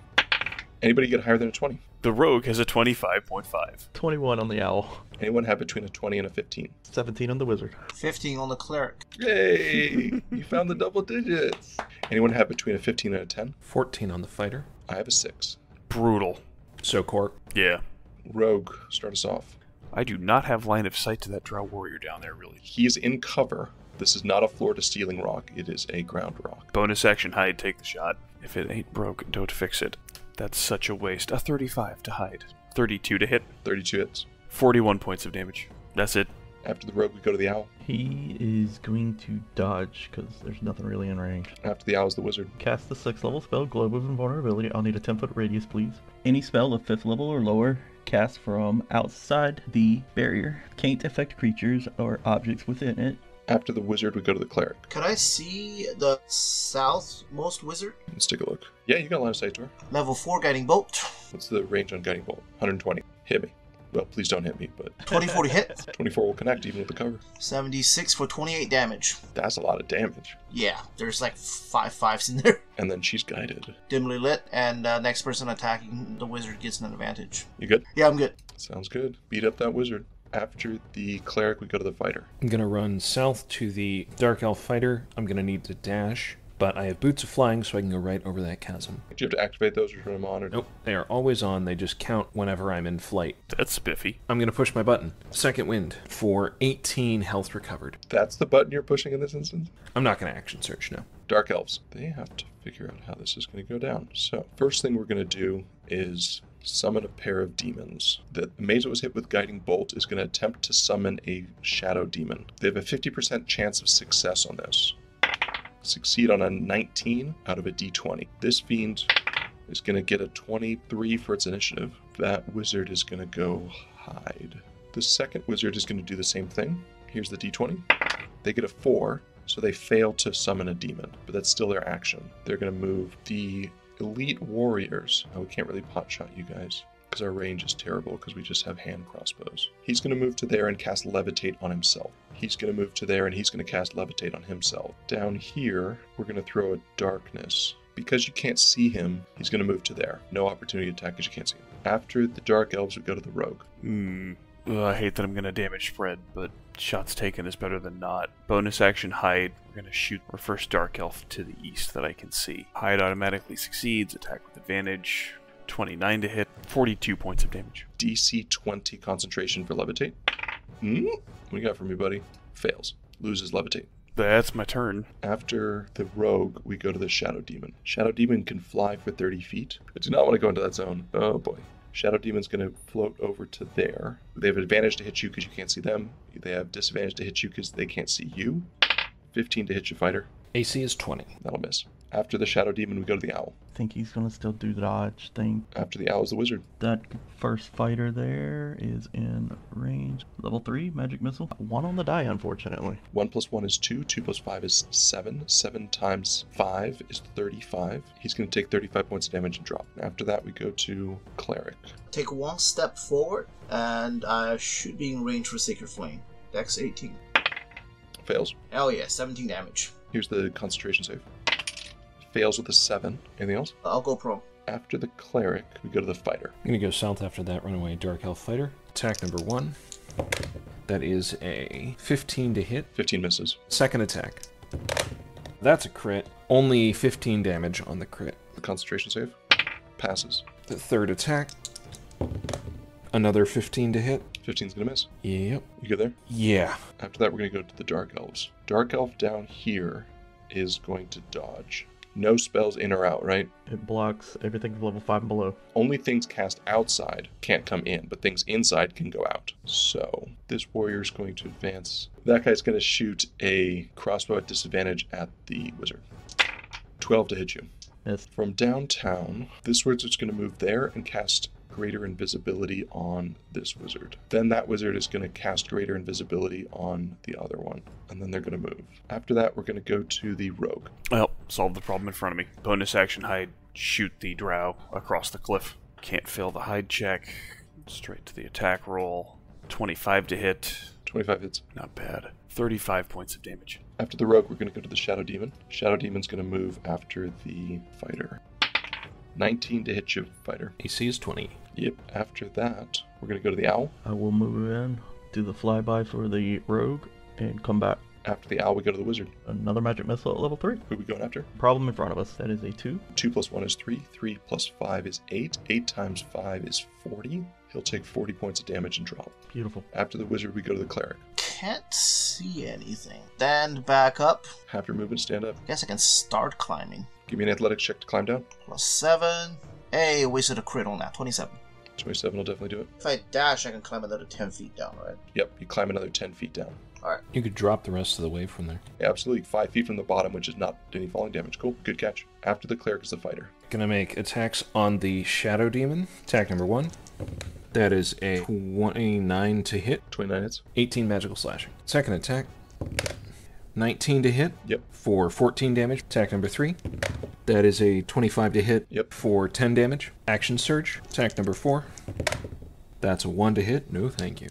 Anybody get higher than a 20? The rogue has a 25.5. 21 on the owl, Anyone have between a 20 and a 15? 17 on the wizard. 15 on the cleric. Yay! you found the double digits! Anyone have between a 15 and a 10? 14 on the fighter. I have a 6. Brutal. So cork. Yeah. Rogue, start us off. I do not have line of sight to that drow warrior down there, really. He is in cover. This is not a floor to ceiling rock, it is a ground rock. Bonus action hide, take the shot. If it ain't broke, don't fix it. That's such a waste. A 35 to hide. 32 to hit. 32 hits. 41 points of damage. That's it. After the rogue, we go to the owl. He is going to dodge because there's nothing really in range. After the owl is the wizard. Cast the 6th level spell, Globe of Invulnerability. I'll need a 10 foot radius, please. Any spell of 5th level or lower cast from outside the barrier can't affect creatures or objects within it. After the wizard, we go to the cleric. Could I see the southmost wizard? Let's take a look. Yeah, you got a line of sight to her. Level 4 guiding bolt. What's the range on guiding bolt? 120. Hit me. Well, please don't hit me, but 24 to hit. 24 will connect even with the cover. 76 for 28 damage. That's a lot of damage. Yeah, there's like five fives in there. And then she's guided. Dimly lit, and uh, next person attacking the wizard gets an advantage. You good? Yeah, I'm good. Sounds good. Beat up that wizard. After the cleric, we go to the fighter. I'm gonna run south to the Dark Elf fighter. I'm gonna need to dash, but I have boots of flying, so I can go right over that chasm. Do you have to activate those or turn them on? Or... Nope, they are always on. They just count whenever I'm in flight. That's spiffy. I'm gonna push my button. Second wind for 18 health recovered. That's the button you're pushing in this instance? I'm not gonna action surge now. Dark Elves. They have to figure out how this is going to go down. So, first thing we're going to do is summon a pair of demons. The mage that was hit with Guiding Bolt is going to attempt to summon a Shadow Demon. They have a 50% chance of success on this. Succeed on a 19 out of a d20. This fiend is going to get a 23 for its initiative. That wizard is going to go hide. The second wizard is going to do the same thing. Here's the d20. They get a 4, so they fail to summon a demon, but that's still their action. They're going to move the elite warriors. We can't really pot shot you guys because our range is terrible because we just have hand crossbows. He's going to move to there and cast levitate on himself. He's going to move to there and he's going to cast levitate on himself. Down here, we're going to throw a darkness. Because you can't see him, he's going to move to there. No opportunity attack because you can't see him. After the dark elves, we go to the rogue. Hmm. I hate that I'm gonna damage spread, but shots taken is better than not. Bonus action hide. We're gonna shoot our first dark elf to the east that I can see. Hide automatically succeeds. Attack with advantage. 29 to hit. 42 points of damage. DC 20 concentration for levitate. Hmm? What you got for me, buddy? Fails. Loses levitate. That's my turn. After the rogue, we go to the Shadow Demon. Shadow Demon can fly for 30 feet. I do not want to go into that zone. Oh boy. Shadow Demon's going to float over to there. They have advantage to hit you because you can't see them. They have disadvantage to hit you because they can't see you. 15 to hit your fighter. AC is 20. That'll miss. After the Shadow Demon, we go to the Owl. think he's gonna still do the dodge thing. After the Owl is the Wizard. That first fighter there is in range. Level 3, magic missile. One on the die, unfortunately. 1 plus 1 is 2, 2 plus 5 is 7. 7 times 5 is 35. He's going to take 35 points of damage and drop. After that, we go to Cleric. Take one step forward, and I should be in range for Sacred Flame. Dex 18. Fails. Hell yeah, 17 damage. Here's the concentration save. Fails with a 7. Anything else? I'll go pro. After the Cleric, we go to the Fighter. I'm gonna go south after that runaway Dark Elf fighter. Attack number one. That is a 15 to hit. 15 misses. Second attack. That's a crit. Only 15 damage on the crit. The concentration save passes. The third attack. Another 15 to hit. 15's going to miss. Yep. You good there? Yeah. After that, we're going to go to the Dark Elves. Dark Elf down here is going to dodge. No spells in or out, right? It blocks everything level 5 and below. Only things cast outside can't come in, but things inside can go out. So this warrior is going to advance. That guy's going to shoot a crossbow at disadvantage at the wizard. 12 to hit you. Miss. From downtown, this wizard's going to move there and cast greater invisibility on this wizard. Then that wizard is going to cast greater invisibility on the other one, and then they're going to move. After that, we're going to go to the rogue. Well, solve the problem in front of me. Bonus action hide. Shoot the drow across the cliff. Can't fail the hide check. Straight to the attack roll. 25 to hit. 25 hits. Not bad. 35 points of damage. After the rogue, we're going to go to the shadow demon. Shadow demon's going to move after the fighter. 19 to hit you, fighter. AC is 20. Yep. After that, we're going to go to the owl. I will move in, do the flyby for the rogue, and come back. After the owl, we go to the wizard. Another magic missile at level 3. Who are we going after? Problem in front of us. That is a 2. 2 plus 1 is 3. 3 plus 5 is 8. 8 times 5 is 40. He'll take 40 points of damage and drop. Beautiful. After the wizard, we go to the cleric. Can't see anything. Stand back up. Have your movement, stand up. Guess I can start climbing. Give me an athletics check to climb down. Plus 7. Hey, wasted a crit on that. 27. 27 will definitely do it. If I dash, I can climb another 10 feet down, right? Yep, you climb another 10 feet down. Alright. You could drop the rest of the way from there. Yeah, absolutely. 5 feet from the bottom, which is not any falling damage. Cool, good catch. After the cleric is the fighter. Gonna make attacks on the Shadow Demon. Attack number one. That is a 29 to hit, 29 hits. 18 magical slashing. Second attack. 19 to hit Yep. for 14 damage. Attack number three. That is a 25 to hit Yep. for 10 damage. Action Surge. Attack number four. That's a 1 to hit. No, thank you.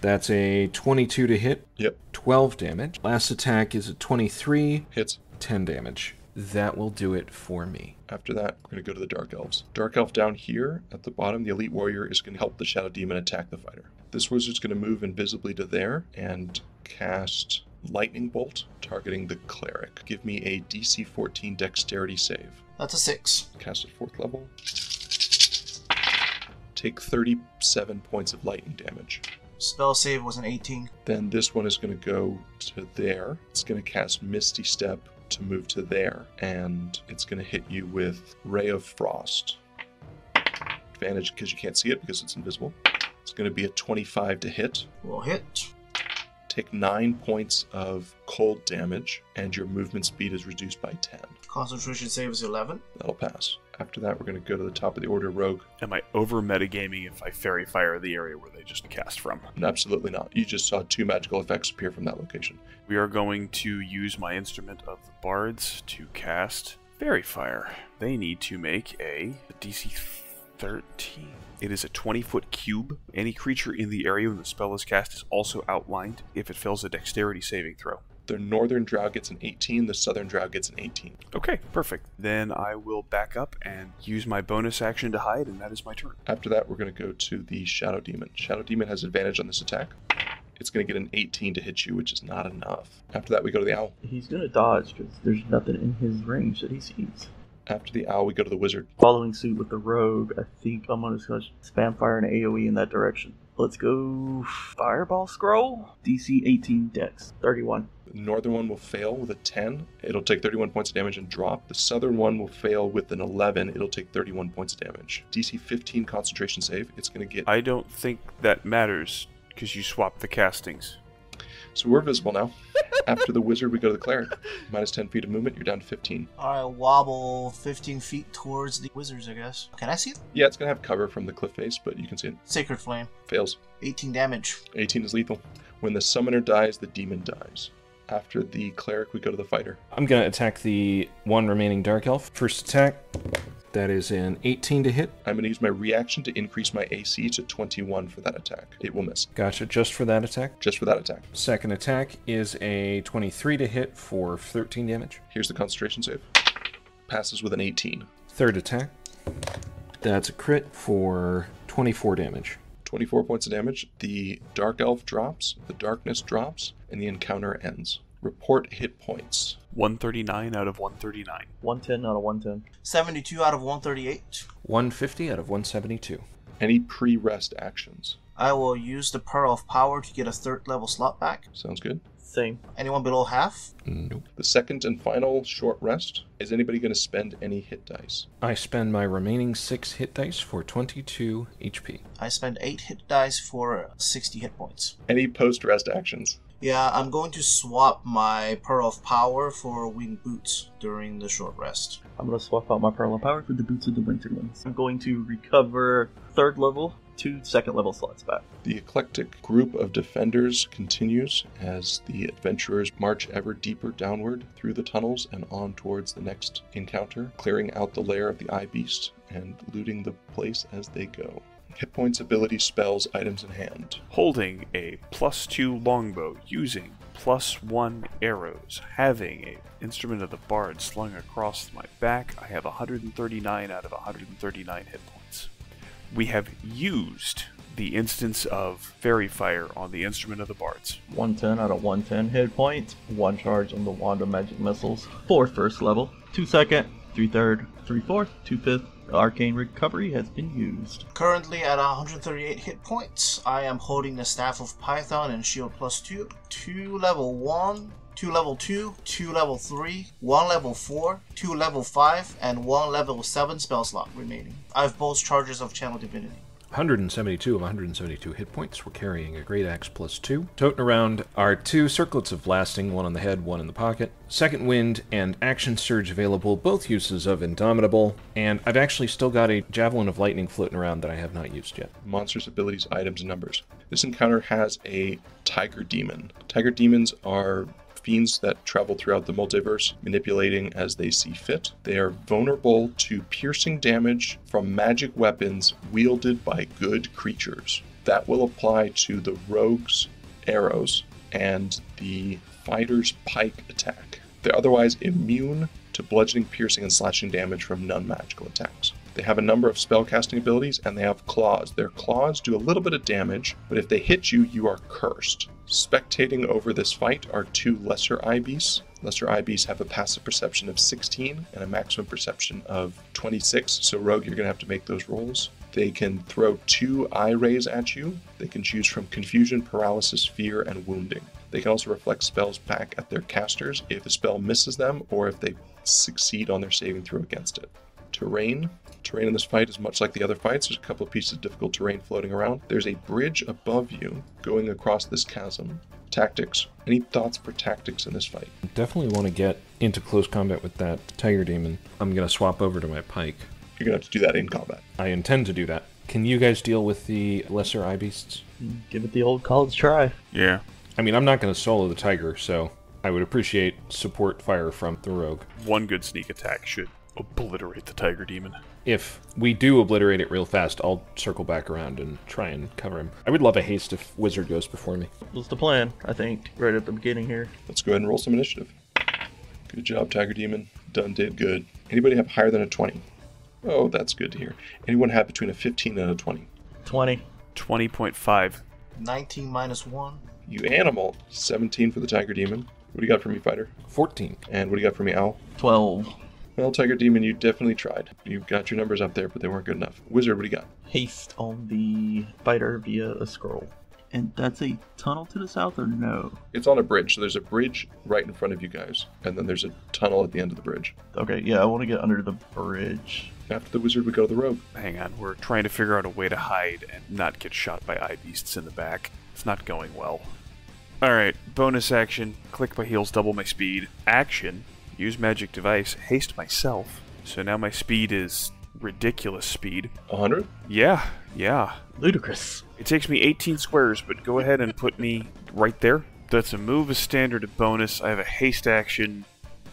That's a 22 to hit. Yep. 12 damage. Last attack is a 23. Hits. 10 damage. That will do it for me. After that, we're going to go to the Dark Elves. Dark Elf down here at the bottom, the Elite Warrior is going to help the Shadow Demon attack the fighter. This wizard's going to move invisibly to there and cast Lightning Bolt, targeting the Cleric. Give me a DC 14 Dexterity save. That's a six. Cast at fourth level. Take 37 points of lightning damage. Spell save was an 18. Then this one is going to go to there. It's going to cast Misty Step to move to there. And it's going to hit you with Ray of Frost. Advantage because you can't see it because it's invisible. It's going to be a 25 to hit. Will hit. Take 9 points of cold damage, and your movement speed is reduced by 10. Concentration save is 11. That'll pass. After that, we're going to go to the top of the order Rogue. Am I over metagaming if I fairy fire the area where they just cast from? Absolutely not. You just saw two magical effects appear from that location. We are going to use my instrument of the bards to cast fairy fire. They need to make a DC 13. It is a 20 foot cube. Any creature in the area when the spell is cast is also outlined if it fails a dexterity saving throw. The northern drow gets an 18, the southern drow gets an 18. Okay, perfect. Then I will back up and use my bonus action to hide, and that is my turn. After that, we're going to go to the Shadow Demon. Shadow Demon has advantage on this attack. It's going to get an 18 to hit you, which is not enough. After that, we go to the Owl. He's gonna dodge because there's nothing in his range that he sees. After the Owl, we go to the Wizard. Following suit with the rogue, I think I'm gonna just spam fire an AoE in that direction. Let's go Fireball Scroll. DC 18 Dex 31. The northern one will fail with a 10. It'll take 31 points of damage and drop. The southern one will fail with an 11. It'll take 31 points of damage. DC 15 concentration save. It's going to get. I don't think that matters because you swap the castings. So we're visible now. After the Wizard, we go to the Cleric. Minus 10 feet of movement, you're down to 15. Alright, wobble 15 feet towards the wizards, I guess. Can I see it? Yeah, it's going to have cover from the cliff face, but you can see it. Sacred Flame. Fails. 18 damage. 18 is lethal. When the summoner dies, the demon dies. After the cleric, we go to the fighter. I'm going to attack the one remaining Dark Elf. First attack. That is an 18 to hit. I'm going to use my reaction to increase my AC to 21 for that attack. It will miss. Gotcha, just for that attack. Just for that attack. Second attack is a 23 to hit for 13 damage. Here's the concentration save. Passes with an 18. Third attack. That's a crit for 24 damage. 24 points of damage. The dark elf drops, the darkness drops, and the encounter ends. Report hit points. 139 out of 139. 110 out of 110. 72 out of 138. 150 out of 172. Any pre rest actions. I will use the Pearl of Power to get a third level slot back. Sounds good. Same. Anyone below half? Nope. The second and final short rest. Is anybody going to spend any hit dice? I spend my remaining 6 hit dice for 22 HP. I spend 8 hit dice for 60 hit points. Any post rest actions? Yeah, I'm going to swap my Pearl of Power for Winged Boots during the short rest. I'm gonna swap out my Pearl of Power for the Boots of the Winterlands. I'm going to recover third level, two second level slots back. The eclectic group of defenders continues as the adventurers march ever deeper downward through the tunnels and on towards the next encounter, clearing out the lair of the Eye Beast and looting the place as they go. Hit points, abilities, spells, items in hand. Holding a plus 2 longbow using plus 1 arrows, having a instrument of the bard slung across my back, I have 139 out of 139 hit points. We have used the instance of fairy fire on the instrument of the bards. 110 out of 110 hit points. One charge on the Wand of Magic Missiles. Four first level. Two second. Three third. Three fourth. Two fifth. Arcane Recovery has been used. Currently at 138 hit points, I am holding the Staff of Python and Shield plus 2, 2 level 1, 2 level 2, 2 level 3, 1 level 4, 2 level 5, and 1 level 7 spell slot remaining. I have both charges of Channel Divinity. 172 of 172 hit points. We're carrying a Great Axe plus 2. Toting around are two circlets of blasting, one on the head, one in the pocket. Second Wind and Action Surge available, both uses of Indomitable. And I've actually still got a Javelin of Lightning floating around that I have not used yet. Monsters, abilities, items, and numbers. This encounter has a tiger demon. Tiger demons are fiends that travel throughout the multiverse, manipulating as they see fit. They are vulnerable to piercing damage from magic weapons wielded by good creatures. That will apply to the rogue's arrows and the fighter's pike attack. They're otherwise immune to bludgeoning, piercing, and slashing damage from non magical attacks. They have a number of spellcasting abilities and they have claws. Their claws do a little bit of damage, but if they hit you, you are cursed. Spectating over this fight are two lesser beasts. Lesser beasts have a passive perception of 16 and a maximum perception of 26. So, Rogue, you're going to have to make those rolls. They can throw two eye rays at you. They can choose from confusion, paralysis, fear, and wounding. They can also reflect spells back at their casters if the spell misses them or if they succeed on their saving throw against it. Terrain. Terrain in this fight is much like the other fights. There's a couple of pieces of difficult terrain floating around. There's a bridge above you going across this chasm. Tactics. Any thoughts for tactics in this fight? Definitely want to get into close combat with that tiger demon. I'm going to swap over to my pike. You're going to have to do that in combat. I intend to do that. Can you guys deal with the lesser eye beasts? Give it the old college try. Yeah. I mean, I'm not going to solo the tiger, so I would appreciate support fire from the rogue. One good sneak attack should obliterate the tiger demon. If we do obliterate it real fast, I'll circle back around and try and cover him. I would love a haste if Wizard goes before me. Was the plan, I think, right at the beginning here. Let's go ahead and roll some initiative. Good job, Tiger Demon. Done did good. Anybody have higher than a 20? Oh, that's good to hear. Anyone have between a 15 and a 20? 20. 20.5. 19 minus 1. You animal. 17 for the Tiger Demon. What do you got for me, Fighter? 14. And what do you got for me, Owl? 12. Well, Tiger Demon, you definitely tried. You got your numbers up there, but they weren't good enough. Wizard, what do you got? Haste on the fighter via a scroll. And that's a tunnel to the south or no? It's on a bridge, so there's a bridge right in front of you guys, and then there's a tunnel at the end of the bridge. Okay, yeah, I want to get under the bridge. After the wizard, we go to the rogue. Hang on, we're trying to figure out a way to hide and not get shot by eye beasts in the back. It's not going well. Alright, bonus action. Click my heels, double my speed. Action. Use magic device. Haste myself. So now my speed is ridiculous speed. 100? Yeah, yeah. Ludicrous. It takes me 18 squares, but go ahead and put me right there. That's a move, a standard, a bonus. I have a haste action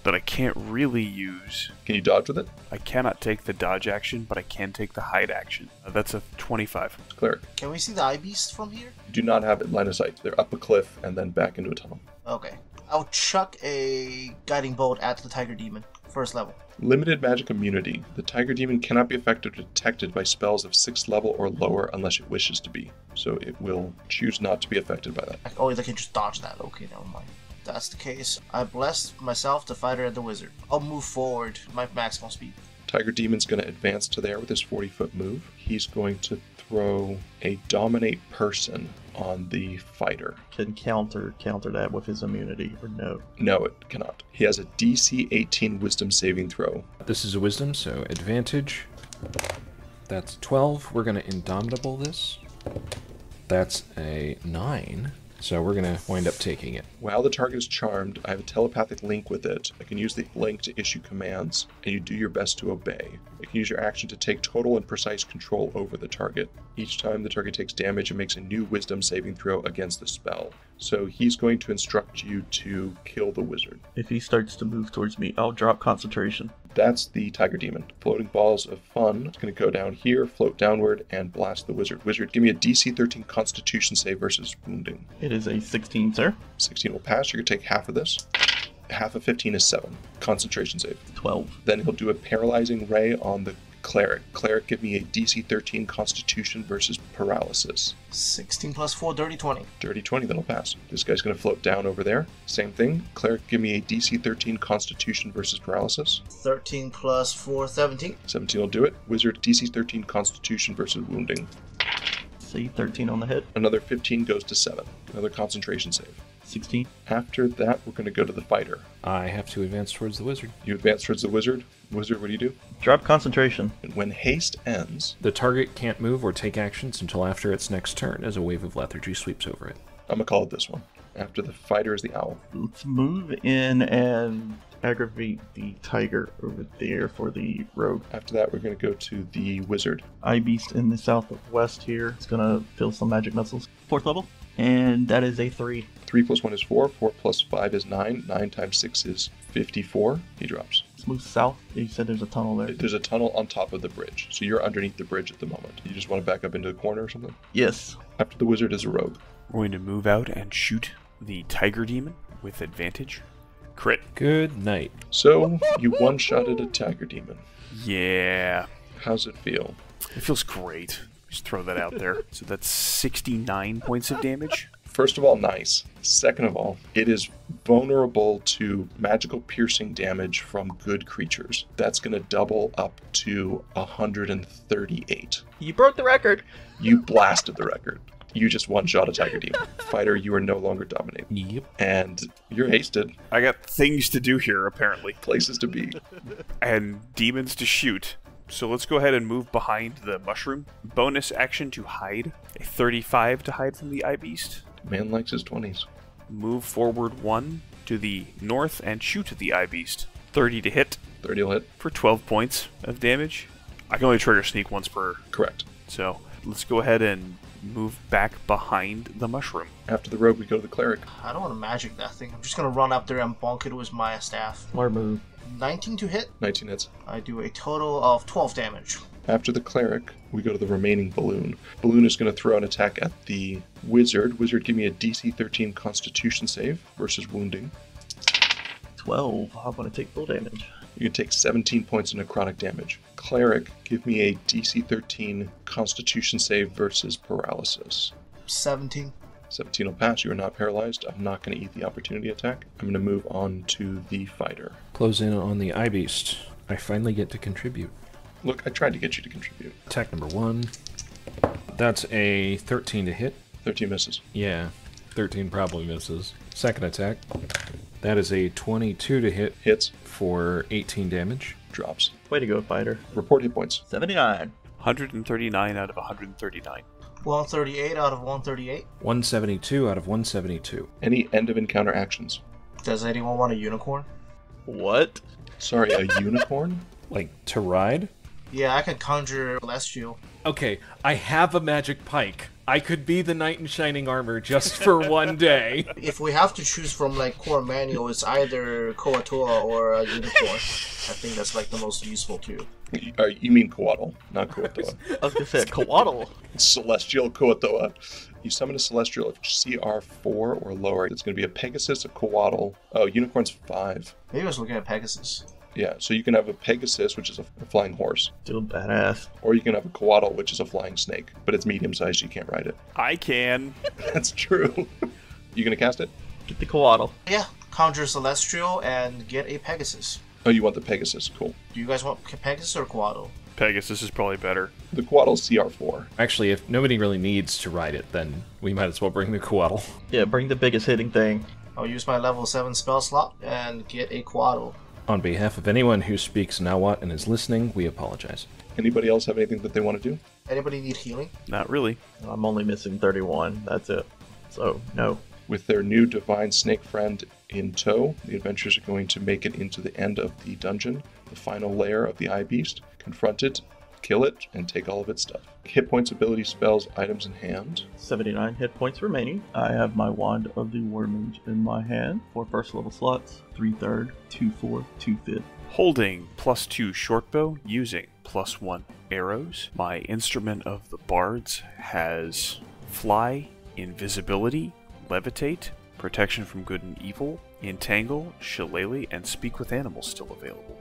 that I can't really use. Can you dodge with it? I cannot take the dodge action, but I can take the hide action. Uh, that's a 25. Cleric. Can we see the eye beast from here? You do not have it line of sight. They're up a cliff and then back into a tunnel. Okay. I'll chuck a guiding bolt at the tiger demon. First level. Limited magic immunity. The Tiger Demon cannot be affected or detected by spells of 6th level or lower unless it wishes to be. So it will choose not to be affected by that. I- Oh, they can just dodge that. Okay, never mind. If that's the case. I bless myself, the fighter, and the wizard. I'll move forward my maximum speed. Tiger Demon's going to advance to there with his 40 foot move. He's going to throw a Dominate Person on the fighter. Can counter counter that with his immunity or no? No, it cannot. He has a DC 18 Wisdom saving throw. This is a wisdom, so advantage. That's 12. We're going to indomitable this. That's a 9. So we're going to wind up taking it. While the target is charmed, I have a telepathic link with it. I can use the link to issue commands, and you do your best to obey. I can use your action to take total and precise control over the target. Each time the target takes damage, it makes a new wisdom saving throw against the spell. So he's going to instruct you to kill the wizard. If he starts to move towards me, I'll drop concentration. That's the Tiger Demon. Floating balls of fun. It's going to go down here, float downward, and blast the wizard. Wizard, give me a DC 13 Constitution save versus wounding. It is a 16, sir. 16 will pass. You're going to take half of this. Half of 15 is 7. Concentration save. 12. Then he'll do a paralyzing ray on the cleric. Cleric, give me a DC 13 Constitution versus paralysis. 16 plus 4, dirty 20. Dirty 20, that'll pass. This guy's going to float down over there. Same thing. Cleric, give me a DC 13 Constitution versus paralysis. 13 plus 4, 17. 17 will do it. Wizard, DC 13 Constitution versus wounding. See, 13 on the hit. Another 15 goes to 7. Another concentration save. 16. After that, we're going to go to the fighter. I have to advance towards the wizard. You advance towards the wizard. Wizard, what do you do? Drop concentration. When haste ends, The target can't move or take actions until after its next turn, as a wave of lethargy sweeps over it. I'm going to call it this one. After the fighter is the owl. Let's move in and aggravate the tiger over there for the rogue. After that, we're going to go to the wizard. Eye beast in the southwest here. It's gonna fill some magic missiles. Fourth level. And that is a three. 3 plus 1 is 4, 4 plus 5 is 9, 9 times 6 is 54. He drops. Let's move south. You said there's a tunnel there. There's a tunnel on top of the bridge, so you're underneath the bridge at the moment. You just want to back up into the corner or something? Yes. After the wizard is a rogue. We're going to move out and shoot the tiger demon with advantage. Crit. Good night. So, you one shotted a tiger demon. Yeah. How's it feel? It feels great. Just throw that out there. So that's 69 points of damage. First of all, nice. Second of all, it is vulnerable to magical piercing damage from good creatures. That's going to double up to 138. You broke the record. You blasted the record. You just one shot a tiger demon. Fighter, you are no longer dominating. Yep. And you're hasted. I got things to do here, apparently, Places to be. and demons to shoot. So let's go ahead and move behind the mushroom. Bonus action to hide. A 35 to hide from the eye beast. Man likes his 20s. Move forward one to the north and shoot at the eye beast. 30 to hit 30 will hit. for 12 points of damage. I can only trigger sneak once per. Correct. So let's go ahead and move back behind the mushroom. After the rogue, we go to the cleric. I don't want to magic that thing. I'm just gonna run up there and bonk it with my staff. Smart move. 19 to hit. 19 hits. I do a total of 12 damage. After the cleric, we go to the remaining balloon. Balloon is going to throw an attack at the wizard. Wizard, give me a DC 13 Constitution save versus wounding. 12. I'm going to take full damage. You can take 17 points of necrotic damage. Cleric, give me a DC 13 Constitution save versus paralysis. 17. 17 will pass. You are not paralyzed. I'm not going to eat the opportunity attack. I'm going to move on to the fighter. Close in on the eye beast. I finally get to contribute. Look, I tried to get you to contribute. Attack number one. That's a 13 to hit. 13 misses. Yeah, 13 probably misses. Second attack. That is a 22 to hit Hits, for 18 damage. drops. Way to go, fighter. Report hit points. 79. 139 out of 139. 138 out of 138. 172 out of 172. Any end of encounter actions. Does anyone want a unicorn? What? Sorry, a unicorn? Like, to ride? Yeah, I can conjure Celestial. Okay, I have a magic pike. I could be the knight in shining armor just for one day. If we have to choose from like core manual, it's either Koatoa or a unicorn. I think that's like the most useful too. You, uh, you mean Coatl, not Coatoa. I was going to say, Coatl. Celestial Coatoa. You summon a Celestial of CR4 or lower. It's going to be a Pegasus, a Coatl. Oh, Unicorn's 5. Maybe I was looking at Pegasus. Yeah, so you can have a Pegasus, which is a, a flying horse, Still badass. or you can have a Coatl, which is a flying snake, but it's medium sized, you can't ride it. I can. That's true. you going to cast it? Get the Coatl. Yeah, conjure Celestial and get a Pegasus. Oh, you want the Pegasus. Cool. Do you guys want Pegasus or Coatl? Pegasus is probably better. The Coatl's CR4. Actually, if nobody really needs to ride it, then we might as well bring the Coatl. Yeah, bring the biggest hitting thing. I'll use my level 7 spell slot and get a Coatl. On behalf of anyone who speaks Nawat and is listening, we apologize. Anybody else have anything that they want to do? Anybody need healing? Not really. I'm only missing 31. That's it. So, no. With their new divine snake friend in tow, the adventurers are going to make it into the end of the dungeon, the final lair of the Eye Beast, confront it, kill it, and take all of its stuff. Hit points, ability, spells, items in hand. 79 hit points remaining. I have my Wand of the War Mage in my hand. Four first level slots, three third, two fourth, two fifth. Holding plus two shortbow, using plus one arrows. My instrument of the bards has fly, invisibility, levitate, protection from good and evil, entangle, shillelagh, and speak with animals still available.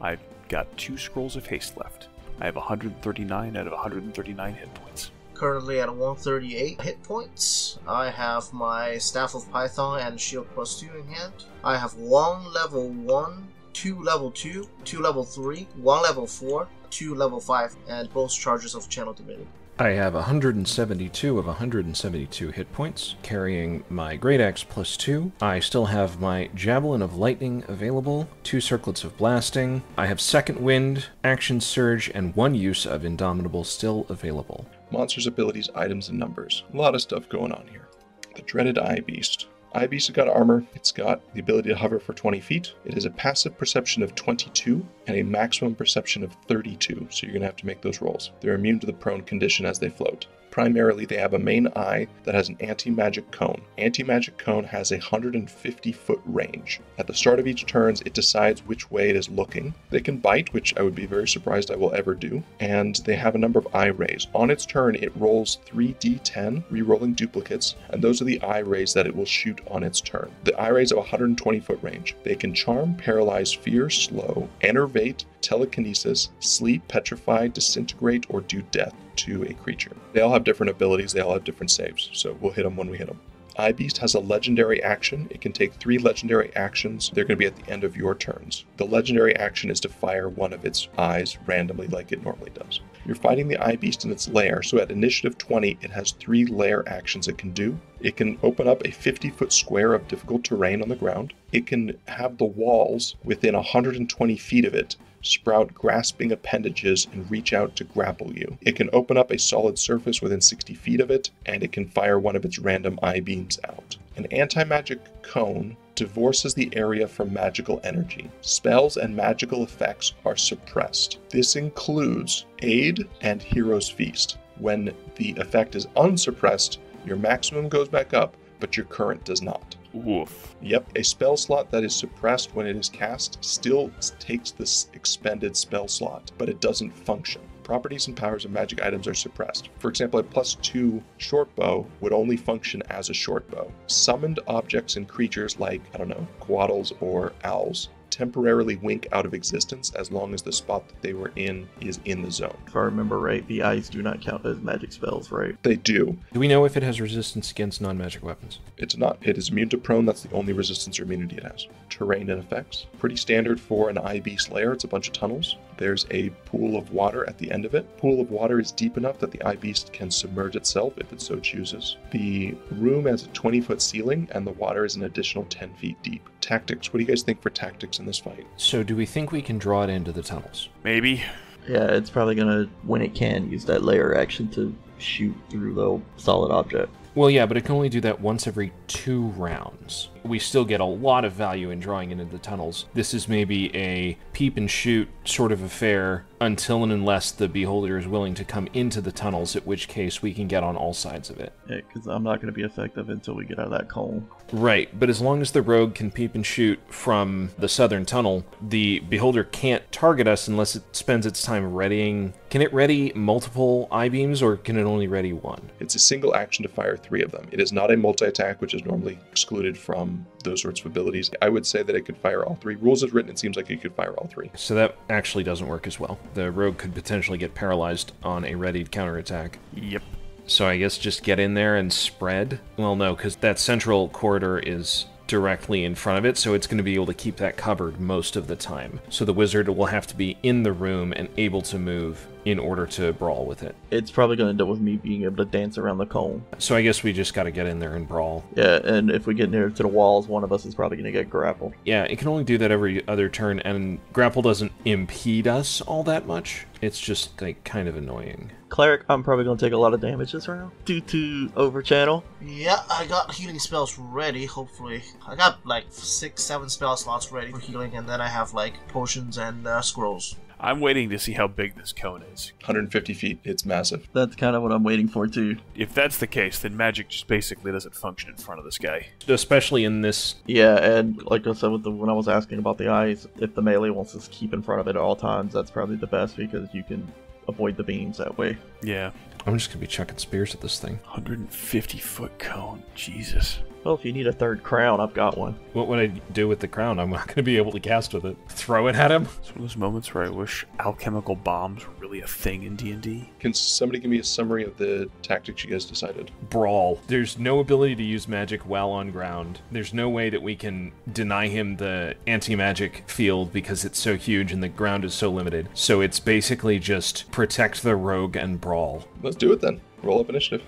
I've got two scrolls of haste left. I have 139 out of 139 hit points. Currently at 138 hit points. I have my Staff of Python and Shield plus 2 in hand. I have one level 1, two level 2, two level 3, one level 4, two level 5, and both charges of Channel Divinity. I have 172 of 172 hit points, carrying my Great Axe plus 2. I still have my Javelin of Lightning available, two Circlets of Blasting. I have Second Wind, Action Surge, and one use of Indomitable still available. Monsters, abilities, items, and numbers. A lot of stuff going on here. The dreaded Eye Beast. Beast has got armor. It's got the ability to hover for 20 feet. It has a passive perception of 22 and a maximum perception of 32, so you're going to have to make those rolls. They're immune to the prone condition as they float. Primarily, they have a main eye that has an anti magic cone. Anti magic cone has a 150 foot range. At the start of each turn, it decides which way it is looking. They can bite, which I would be very surprised I will ever do, and they have a number of eye rays. On its turn, it rolls 3d10, re-rolling duplicates, and those are the eye rays that it will shoot on its turn. The eye rays have a 120 foot range. They can charm, paralyze, fear, slow, enervate, telekinesis, sleep, petrify, disintegrate, or do death to a creature. They all have different abilities, they all have different saves, so we'll hit them when we hit them. Eye Beast has a legendary action. It can take three legendary actions. They're going to be at the end of your turns. The legendary action is to fire one of its eyes randomly, like it normally does. You're fighting the Eye Beast in its lair, so at initiative 20, it has three lair actions it can do. It can open up a 50 foot square of difficult terrain on the ground. It can have the walls within 120 feet of it sprout grasping appendages and reach out to grapple you. It can open up a solid surface within 60 feet of it, and it can fire one of its random eye beams out. An anti magic cone divorces the area from magical energy. Spells and magical effects are suppressed. This includes Aid and Hero's Feast. When the effect is unsuppressed, your maximum goes back up, but your current does not. Woof. Yep, a spell slot that is suppressed when it is cast still takes this expended spell slot, but it doesn't function. Properties and powers of magic items are suppressed. For example, a plus two short bow would only function as a short bow. Summoned objects and creatures like, I don't know, coatls or owls temporarily wink out of existence as long as the spot that they were in is in the zone. If I remember right, the eyes do not count as magic spells, right? They do. Do we know if it has resistance against non-magic weapons? It's not. It is immune to prone. That's the only resistance or immunity it has. Terrain and effects. Pretty standard for an eye beast lair. It's a bunch of tunnels. There's a pool of water at the end of it. Pool of water is deep enough that the eye beast can submerge itself if it so chooses. The room has a 20 foot ceiling, and the water is an additional 10 feet deep. Tactics. What do you guys think for tactics in this fight? So do we think we can draw it into the tunnels? Maybe. Yeah, it's probably gonna, when it can, use that lair action to shoot through the solid object. Well, yeah, but it can only do that once every two rounds. We still get a lot of value in drawing into the tunnels. This is maybe a peep and shoot sort of affair until and unless the beholder is willing to come into the tunnels, at which case we can get on all sides of it. Yeah, because I'm not gonna be effective until we get out of that cone. Right, but as long as the rogue can peep and shoot from the southern tunnel, the beholder can't target us unless it spends its time readying. Can it ready multiple eye beams or can it only ready one? It's a single action to fire three of them. It is not a multi attack, which is normally excluded from Um, those sorts of abilities. I would say that it could fire all three. Rules as written, it seems like it could fire all three. So that actually doesn't work as well. The rogue could potentially get paralyzed on a readied counterattack. Yep. So I guess just get in there and spread. Well, no, because that central corridor is directly in front of it, so it's going to be able to keep that covered most of the time. So the wizard will have to be in the room and able to move in order to brawl with it. It's probably gonna end up with me being able to dance around the cone. So I guess we just got to get in there and brawl. Yeah, and if we get near to the walls, one of us is probably gonna get grappled. Yeah, it can only do that every other turn, and grapple doesn't impede us all that much. It's just like kind of annoying. Cleric, I'm probably gonna take a lot of damage this round due to over channel. Yeah, I got healing spells ready, hopefully. I got like six, seven spell slots ready for healing, and then I have like potions and uh, scrolls. I'm waiting to see how big this cone is. 150 feet, it's massive. That's kind of what I'm waiting for too. If that's the case, then magic just basically doesn't function in front of this guy. Especially in this. Yeah, and like I said, with the, when I was asking about the eyes, if the melee wants to keep in front of it at all times, that's probably the best because you can avoid the beams that way. Yeah. I'm just gonna be chucking spears at this thing. 150 foot cone. Jesus. Well, if you need a third crown, I've got one. What would I do with the crown? I'm not gonna be able to cast with it. Throw it at him? It's one of those moments where I wish alchemical bombs were really a thing in D&D. Can somebody give me a summary of the tactics you guys decided? Brawl. There's no ability to use magic while on ground. There's no way that we can deny him the anti-magic field because it's so huge and the ground is so limited. So it's basically just protect the rogue and brawl. Let's do it then. Roll up initiative.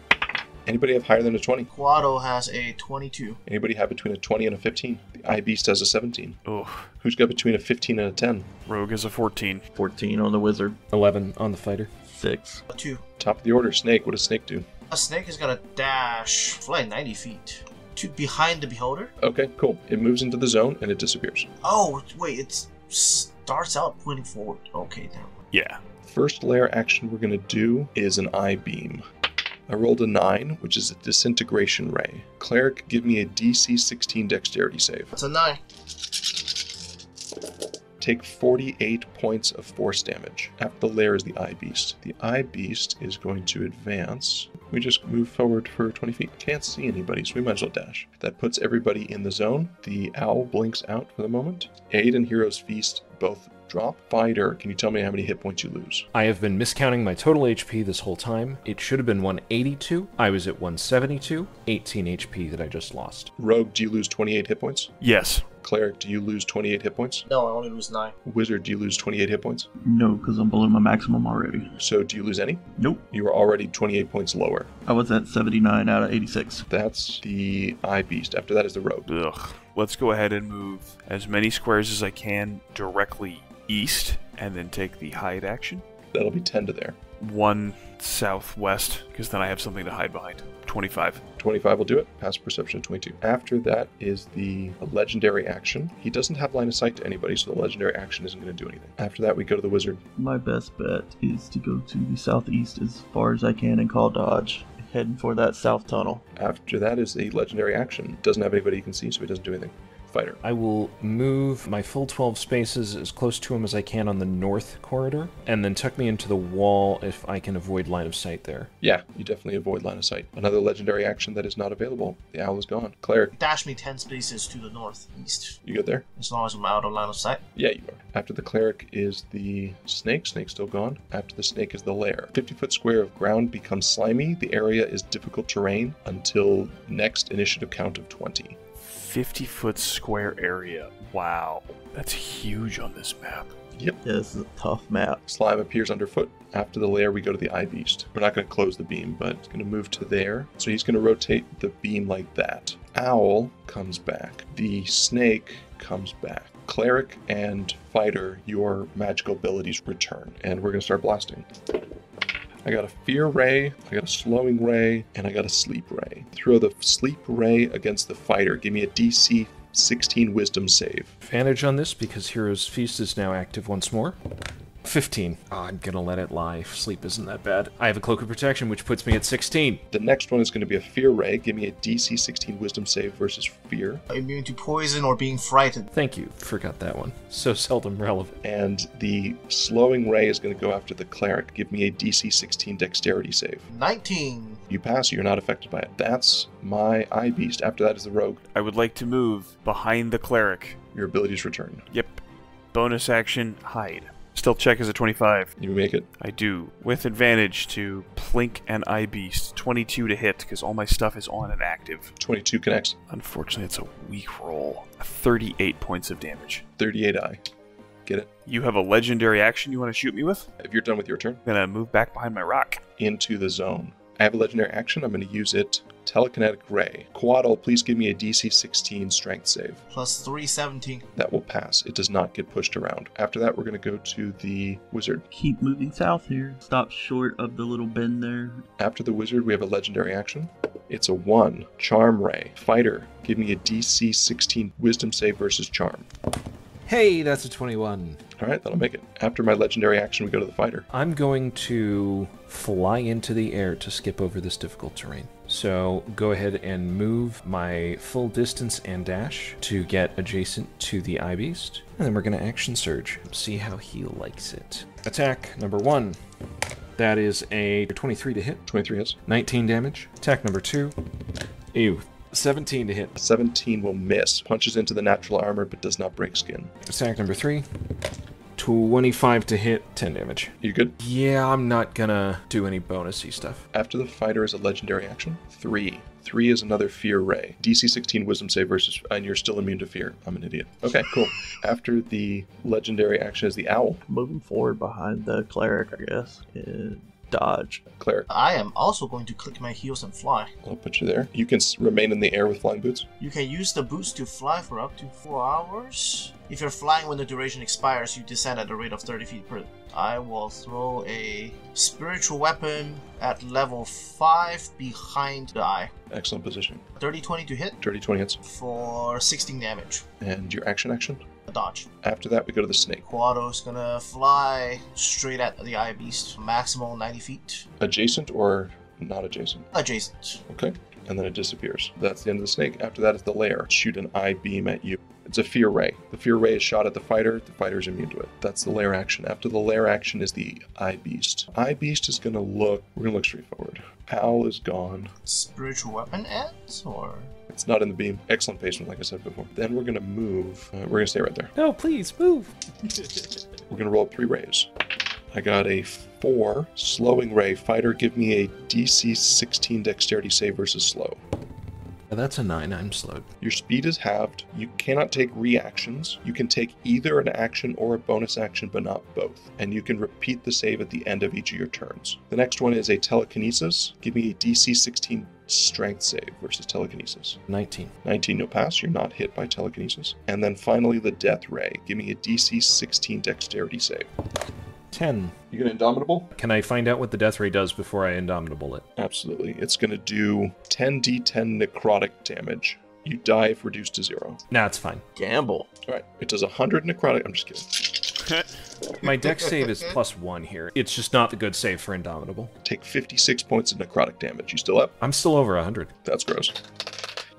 Anybody have higher than a 20? Coatl has a 22. Anybody have between a 20 and a 15? The Eye Beast has a 17. Ugh. Who's got between a 15 and a 10? Rogue is a 14. 14 on the wizard, 11 on the fighter. 6. A 2. Top of the order, Snake. What does Snake do? A snake is gonna dash, fly 90 feet. To behind the beholder? Okay, cool. It moves into the zone and it disappears. Oh, wait, it starts out pointing forward. Okay, never mind. Yeah. First lair action we're going to do is an Eye Beam. I rolled a 9, which is a disintegration ray. Cleric, give me a DC 16 dexterity save. That's a 9. Take 48 points of force damage. After the lair is the Eye Beast. The Eye Beast is going to advance. We just move forward for 20 feet. Can't see anybody, so we might as well dash. That puts everybody in the zone. The owl blinks out for the moment. Aid and Heroes Feast both drop. Fighter, can you tell me how many hit points you lose? I have been miscounting my total HP this whole time. It should have been 182. I was at 172. 18 HP that I just lost. Rogue, do you lose 28 hit points? Yes. Cleric, do you lose 28 hit points? No, I only lose 9. Wizard, do you lose 28 hit points? No, because I'm below my maximum already. So do you lose any? Nope. You are already 28 points lower. I was at 79 out of 86. That's the Eye Beast. After that is the Rogue. Ugh. Let's go ahead and move as many squares as I can directly east, and then take the hide action. That'll be 10 to there. One southwest, because then I have something to hide behind. 25. 25 will do it. Pass perception of 22. After that is the legendary action. He doesn't have line of sight to anybody, so the legendary action isn't going to do anything. After that, we go to the wizard. My best bet is to go to the southeast as far as I can and call dodge, heading for that south tunnel. After that is a legendary action. Doesn't have anybody you can see, so he doesn't do anything. Fighter. I will move my full 12 spaces as close to him as I can on the north corridor, and then tuck me into the wall if I can avoid line of sight there. Yeah, you definitely avoid line of sight. Another legendary action that is not available. The owl is gone. Cleric, Dash me 10 spaces to the northeast, you good there? as long as I'm out of line of sight. Yeah, you are. After the cleric is the snake. Snake's still gone. After the snake is the lair. 50 foot square of ground becomes slimy. The area is difficult terrain until next initiative count of 20. 50 foot square area. Wow. That's huge on this map. Yep. Yeah, this is a tough map. Slime appears underfoot. After the lair, we go to the eye beast. We're not going to close the beam, but it's going to move to there. So he's going to rotate the beam like that. Owl comes back. The snake comes back. Cleric and fighter, your magical abilities return, and we're going to start blasting. I got a fear ray, I got a slowing ray, and I got a sleep ray. Throw the sleep ray against the fighter. Give me a DC 16 wisdom save. Advantage on this because Hero's Feast is now active once more. 15. Oh, I'm gonna let it lie. Sleep isn't that bad. I have a Cloak of Protection, which puts me at 16. The next one is going to be a fear ray. Give me a DC 16 wisdom save versus fear. Immune to poison or being frightened. Thank you. Forgot that one. So seldom relevant. And the slowing ray is going to go after the cleric. Give me a DC 16 dexterity save. 19. You pass, you're not affected by it. That's my eye beast. After that is the rogue. I would like to move behind the cleric. Your abilities return. Yep. Bonus action, hide. Stealth check is a 25. You make it. I do. With advantage to Plink and Eye Beast. 22 to hit, because all my stuff is on and active. 22 connects. Unfortunately, it's a weak roll. 38 points of damage. 38 I. Get it? You have a legendary action you want to shoot me with? If you're done with your turn, I'm gonna move back behind my rock. into the zone. I have a legendary action. I'm going to use it. Telekinetic ray. Coatl, please give me a DC 16 strength save. Plus 3, 17. That will pass. It does not get pushed around. After that, we're going to go to the wizard. Keep moving south here. Stop short of the little bend there. After the wizard, we have a legendary action. It's a 1. Charm Ray. Fighter, give me a DC 16 wisdom save versus charm. Hey, that's a 21. Alright, that'll make it. After my legendary action, we go to the fighter. I'm going to fly into the air to skip over this difficult terrain. So go ahead and move my full distance and dash to get adjacent to the Eye Beast. And then we're going to action surge. See how he likes it. Attack number one. That is a 23 to hit, 23 hits. 19 damage. Attack number two. Ew. 17 to hit. 17 will miss. Punches into the natural armor, but does not break skin. Attack number three. 25 to hit, 10 damage. You good? Yeah, I'm not gonna do any bonusy stuff. After the fighter is a legendary action. 3. 3 is another fear ray. DC 16 wisdom save versus, and you're still immune to fear. I'm an idiot. Okay, cool. After the legendary action is the owl. Moving forward behind the cleric, I guess. And dodge. Cleric. I am also going to click my heels and fly. I'll put you there. You can s- remain in the air with flying boots. You can use the boots to fly for up to 4 hours. If you're flying when the duration expires, you descend at a rate of 30 feet per. I will throw a spiritual weapon at level 5 behind the eye. Excellent position. 30 20 to hit Dirty 20 hits. for 16 damage. And your action action. A dodge. After that, we go to the snake. Coatl's gonna fly straight at the eye beast, maximal 90 feet. Adjacent or not adjacent? Adjacent. Okay. And then it disappears. That's the end of the snake. After that is the lair. Shoot an eye beam at you. It's a fear ray. The fear ray is shot at the fighter. The fighter is immune to it. That's the lair action. After the lair action is the eye beast. Eye beast is gonna look. We're gonna look straightforward. Pal is gone. Spiritual weapon ends, or It's not in the beam. Excellent placement, like I said before. Then we're gonna move. Uh, we're gonna stay right there. No, please move. We're gonna roll three rays. I got a four slowing ray. Fighter, give me a DC 16 dexterity save versus slow. That's a nine. I'm slowed. Your speed is halved. You cannot take reactions. You can take either an action or a bonus action, but not both. And you can repeat the save at the end of each of your turns. The next one is a telekinesis. Give me a DC 16 strength save versus telekinesis. 19. 19, you'll pass. You're not hit by telekinesis. And then finally, the death ray. Give me a DC 16 dexterity save. 10. You get indomitable? Can I find out what the death ray does before I indomitable it? Absolutely. It's going to do 10d10 necrotic damage. You die if reduced to zero. Nah, it's fine. Gamble. All right. It does 100 necrotic. I'm just kidding. My dex save is plus one here. It's just not the good save for indomitable. Take 56 points of necrotic damage. You still up? I'm still over 100. That's gross.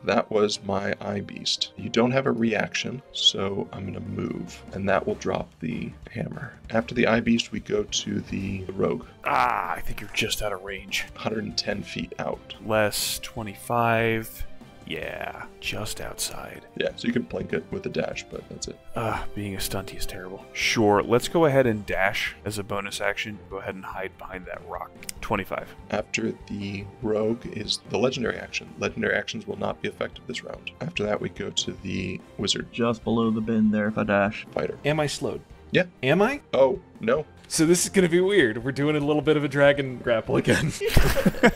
That was my eye beast. You don't have a reaction, so I'm gonna move, and that will drop the hammer. After the eye beast, we go to the rogue, Ah, I think you're just out of range. 110 feet out. Less 25. Yeah, just outside. Yeah, so you can blink it with a dash, but that's it. Ah, being a stunty is terrible. Sure, let's go ahead and dash as a bonus action. Go ahead and hide behind that rock. 25. After the rogue is the legendary action. Legendary actions will not be effective this round. After that, we go to the wizard Just below the bin there if I dash. fighter. Am I slowed? Yeah. Am I? Oh no, So this is going to be weird. We're doing a little bit of a dragon grapple again.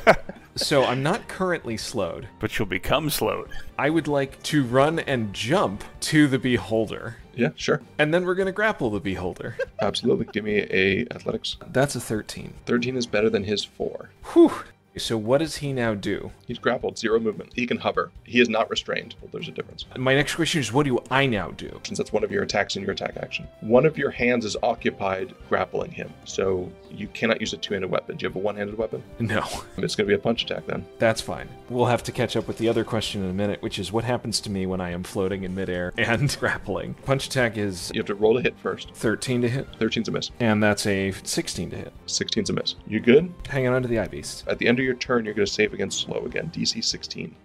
so I'm not currently slowed. But you'll become slowed. I would like to run and jump to the beholder. yeah, sure, And then we're going to grapple the beholder. absolutely. Give me a athletics. That's a 13. 13 is better than his four. Whew. So what does he now do? He's grappled, zero movement. He can hover. He is not restrained. Well, there's a difference. My next question is what do I now do? Since that's one of your attacks in your attack action. One of your hands is occupied grappling him, so you cannot use a two-handed weapon. Do you have a one-handed weapon? No, It's going to be a punch attack then. that's fine. We'll have to catch up with the other question in a minute, which is what happens to me when I am floating in midair and grappling. Punch attack is You have to roll to hit first. 13 to hit, 13's a miss. and that's a 16 to hit. 16's a miss. You good? Hanging on to the eye beast. At the end of your turn, you're going to save against slow again. DC 16.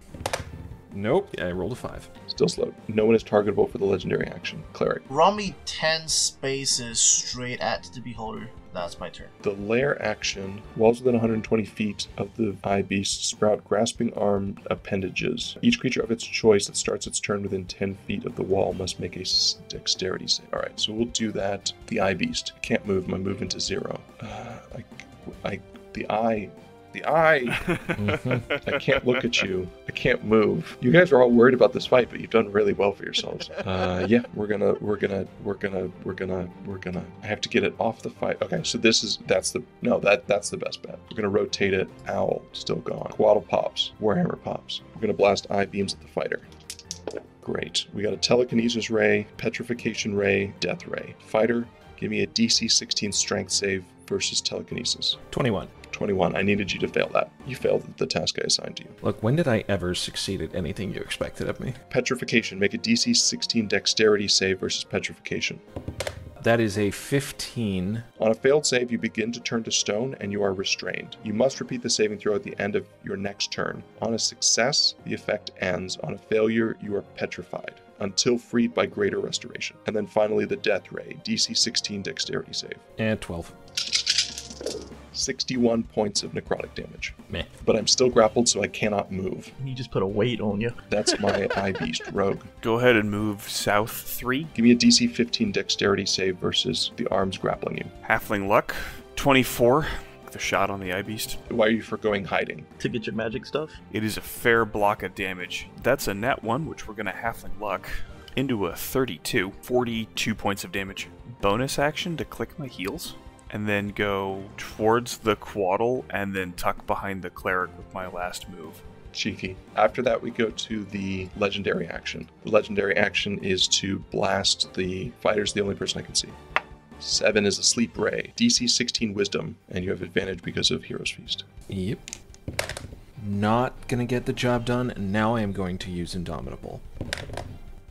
Nope. Yeah, I rolled a 5. Still slow. No one is targetable for the legendary action. Cleric. roll me ten spaces straight at the beholder. That's my turn. The lair action, walls within 120 feet of the eye beast sprout grasping arm appendages. Each creature of its choice that starts its turn within 10 feet of the wall must make a dexterity save. Alright, so we'll do that. The eye beast. Can't move, my movement to zero. Uh, I, I, the eye. The eye! I can't look at you. I can't move. You guys are all worried about this fight, but you've done really well for yourselves. Uh, yeah, we're gonna, we're gonna, we're gonna, we're gonna, we're gonna. I have to get it off the fight. Okay, so this is that's the no that that's the best bet. We're gonna rotate it. Owl still gone. Coatl pops. Warhammer pops. We're gonna blast eye beams at the fighter. Great. We got a telekinesis ray, petrification ray, death ray. Fighter, give me a DC 16 strength save versus telekinesis. 21. 21. I needed you to fail that. You failed the task I assigned to you. Look, when did I ever succeed at anything you expected of me? Petrification. Make a DC 16 dexterity save versus petrification. That is a 15. On a failed save, you begin to turn to stone and you are restrained. You must repeat the saving throw at the end of your next turn. On a success, the effect ends. On a failure, you are petrified until freed by greater restoration. And then finally, the death ray. DC 16 dexterity save. And 12. 61 points of necrotic damage. Meh. But I'm still grappled, so I cannot move. You just put a weight on you. That's my eye beast rogue. Go ahead and move south 3. Give me a DC 15 dexterity save versus the arms grappling you. Halfling luck. 24. The shot on the eye beast. Why are you foregoing hiding? To get your magic stuff. It is a fair block of damage. That's a net one, which we're going to halfling luck into a 32. 42 points of damage. Bonus action to click my heels. And then go towards the coatl and then tuck behind the cleric with my last move. Cheeky. After that, we go to the legendary action. The legendary action is to blast the fighter's the only person I can see. Seven is a sleep ray. DC 16 wisdom, and you have advantage because of Hero's Feast. Yep. not gonna get the job done, and now I am going to use Indomitable.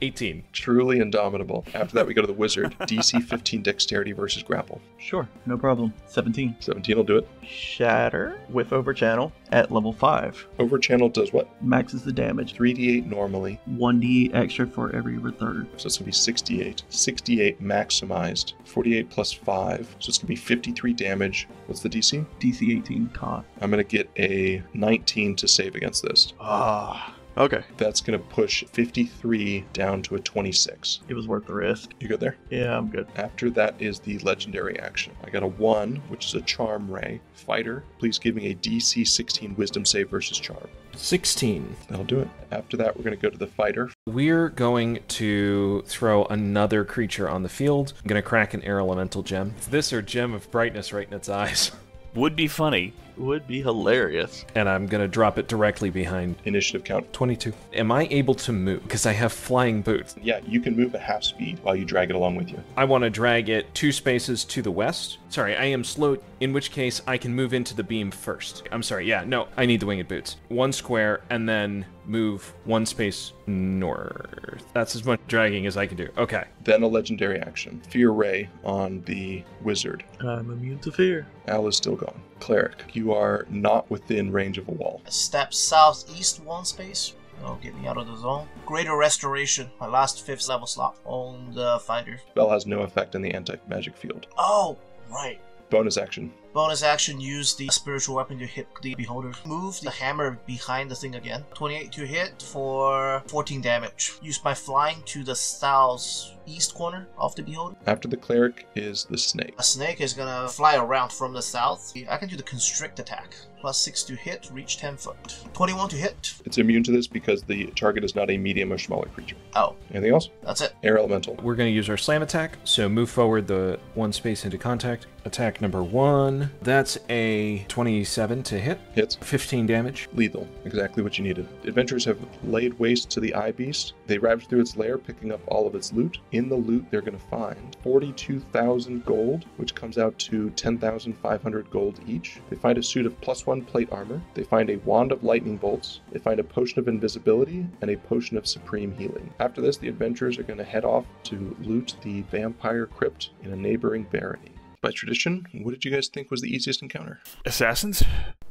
18. Truly indomitable. After that, we go to the wizard. DC 15 dexterity versus grapple. Sure, no problem. 17. 17 will do it. Shatter with overchannel at level 5. Over channel does what? Maxes the damage. 3d8 normally, 1d extra for every third. so it's gonna be 68. 68 maximized. 48 plus 5, so it's gonna be 53 damage. What's the DC? DC 18 con. I'm gonna get a 19 to save against this. Ah. Okay. That's gonna push 53 down to a 26. It was worth the risk. You good there? Yeah, I'm good. After that is the legendary action. I got a 1, which is a charm ray. Fighter, please give me a DC 16 wisdom save versus charm. 16. That'll do it. After that, we're going to go to the fighter. We're going to throw another creature on the field. I'm gonna crack an air elemental gem. It's this or gem of brightness right in its eyes. Would be funny. Would be hilarious. And I'm gonna drop it directly behind Initiative count. 22. Am I able to move? Because I have flying boots. Yeah, you can move at half speed while you drag it along with you. I want to drag it two spaces to the west. Sorry, I am slow, in which case I can move into the beam first. I'm sorry, yeah, no, I need the winged boots. One square, and then move one space north. That's as much dragging as I can do. Okay. Then a legendary action. Fear Ray on the wizard. I'm immune to fear. Al is still gone. Cleric, you are not within range of a wall. Step southeast one space. Oh, get me out of the zone. Greater Restoration, my last fifth level slot on the fighter. Spell has no effect in the anti magic field. Oh, right. Bonus action. Bonus action, use the spiritual weapon to hit the beholder. Move the hammer behind the thing again. 28 to hit for 14 damage. Use my flying to the southeast corner of the beholder. After the cleric is the snake. A snake is gonna fly around from the south. I can do the constrict attack. Plus 6 to hit, reach 10 foot. 21 to hit. It's immune to this because the target is not a medium or smaller creature. Oh, Anything else? that's it. Air elemental. We're going to use our slam attack. So move forward the one space into contact. Attack number one. That's a 27 to hit. Hits. 15 damage. Lethal. Exactly what you needed. Adventurers have laid waste to the eye beast. They ravage through its lair, picking up all of its loot. In the loot, they're going to find 42,000 gold, which comes out to 10,500 gold each. They find a suit of plus one plate armor. They find a wand of lightning bolts. They find a potion of invisibility and a potion of supreme healing. After this, the adventurers are going to head off to loot the vampire crypt in a neighboring barony. By tradition, what did you guys think was the easiest encounter? Assassins?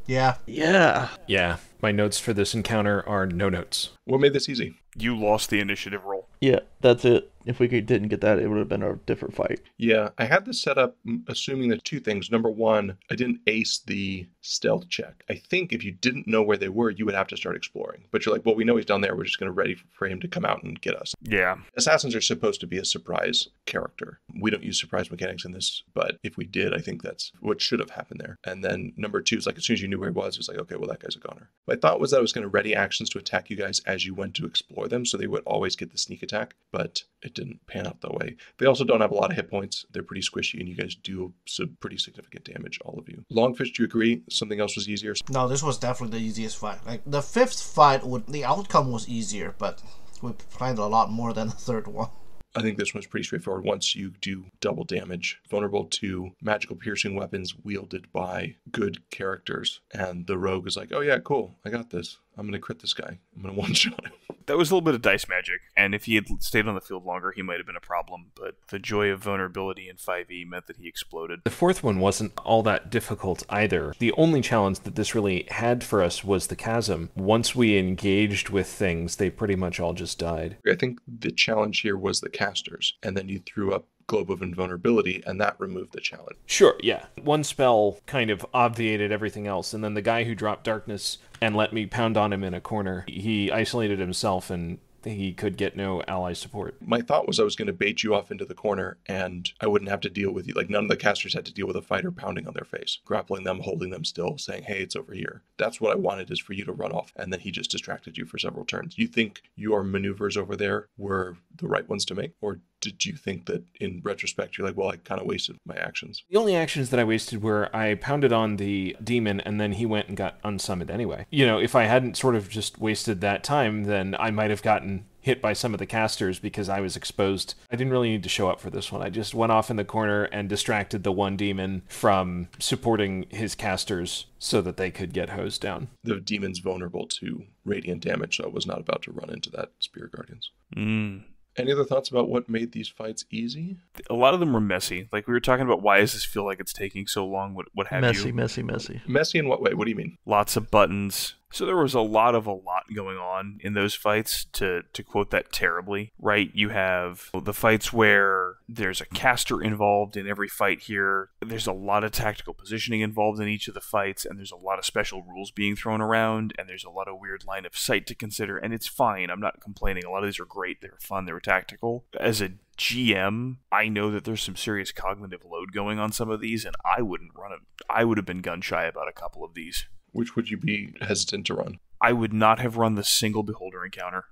Yeah. Yeah. Yeah. My notes for this encounter are no notes. What made this easy? You lost the initiative roll. Yeah, that's it. If we could- didn't get that, it would have been a different fight. Yeah, I had this set up mm, assuming that two things. Number one, I didn't ace the stealth check. I think if you didn't know where they were, you would have to start exploring. But you're like, well, we know he's down there. We're just going to ready for him to come out and get us. Yeah. Assassins are supposed to be a surprise character. We don't use surprise mechanics in this, but if we did, I think that's what should have happened there. And then number two is like as soon as you knew where he was, it was like, okay, well, that guy's a goner. My thought was that I was going to ready actions to attack you guys as you went to explore them, so they would always get the sneak attack, but it didn't pan out that way. They also don't have a lot of hit points. They're pretty squishy, and you guys do some pretty significant damage, all of you. Longfish, do you agree? Something else was easier? No, this was definitely the easiest fight. Like the fifth fight would the outcome was easier, but we planned a lot more than the third one. I think this one's pretty straightforward. Once you do double damage, vulnerable to magical piercing weapons wielded by good characters, and the rogue is like, "Oh yeah, cool, I got this. I'm gonna crit this guy. I'm gonna one shot him." That was a little bit of dice magic, and if he had stayed on the field longer, he might have been a problem, but the joy of vulnerability in 5e meant that he exploded. The fourth one wasn't all that difficult either. The only challenge that this really had for us was the chasm. Once we engaged with things, they pretty much all just died. I think the challenge here was the casters, and then you threw up globe of invulnerability, and that removed the challenge. Sure, yeah. One spell kind of obviated everything else, and then the guy who dropped darkness and let me pound on him in a corner, he isolated himself and he could get no ally support. My thought was I was going to bait you off into the corner, and I wouldn't have to deal with you. Like none of the casters had to deal with a fighter pounding on their face, grappling them, holding them still, saying, "Hey, it's over here." That's what I wanted is for you to run off, and then he just distracted you for several turns. You think your maneuvers over there were the right ones to make, or did you think that in retrospect you're like, well, I kind of wasted my actions? The only actions that I wasted were I pounded on the demon and then he went and got unsummoned anyway. You know, if I hadn't sort of just wasted that time, then I might have gotten hit by some of the casters because I was exposed. I didn't really need to show up for this one. I just went off in the corner and distracted the one demon from supporting his casters so that they could get hosed down. The demon's vulnerable to radiant damage, so I was not about to run into that Spirit Guardians. Mm. Any other thoughts about what made these fights easy? A lot of them were messy. Like we were talking about, why does this feel like it's taking so long? What what have messy, you? messy, messy. Messy in what way? What do you mean? Lots of buttons. So there was a lot of a lot going on in those fights. To to quote that terribly, right? You have the fights where there's a caster involved in every fight here. There's a lot of tactical positioning involved in each of the fights, and there's a lot of special rules being thrown around, and there's a lot of weird line of sight to consider. And it's fine. I'm not complaining. A lot of these are great. They were fun. They were tactical. As a GM, I know that there's some serious cognitive load going on some of these, and I wouldn't run it. I would have been gun shy about a couple of these. Which would you be hesitant to run? I would not have run the single beholder encounter.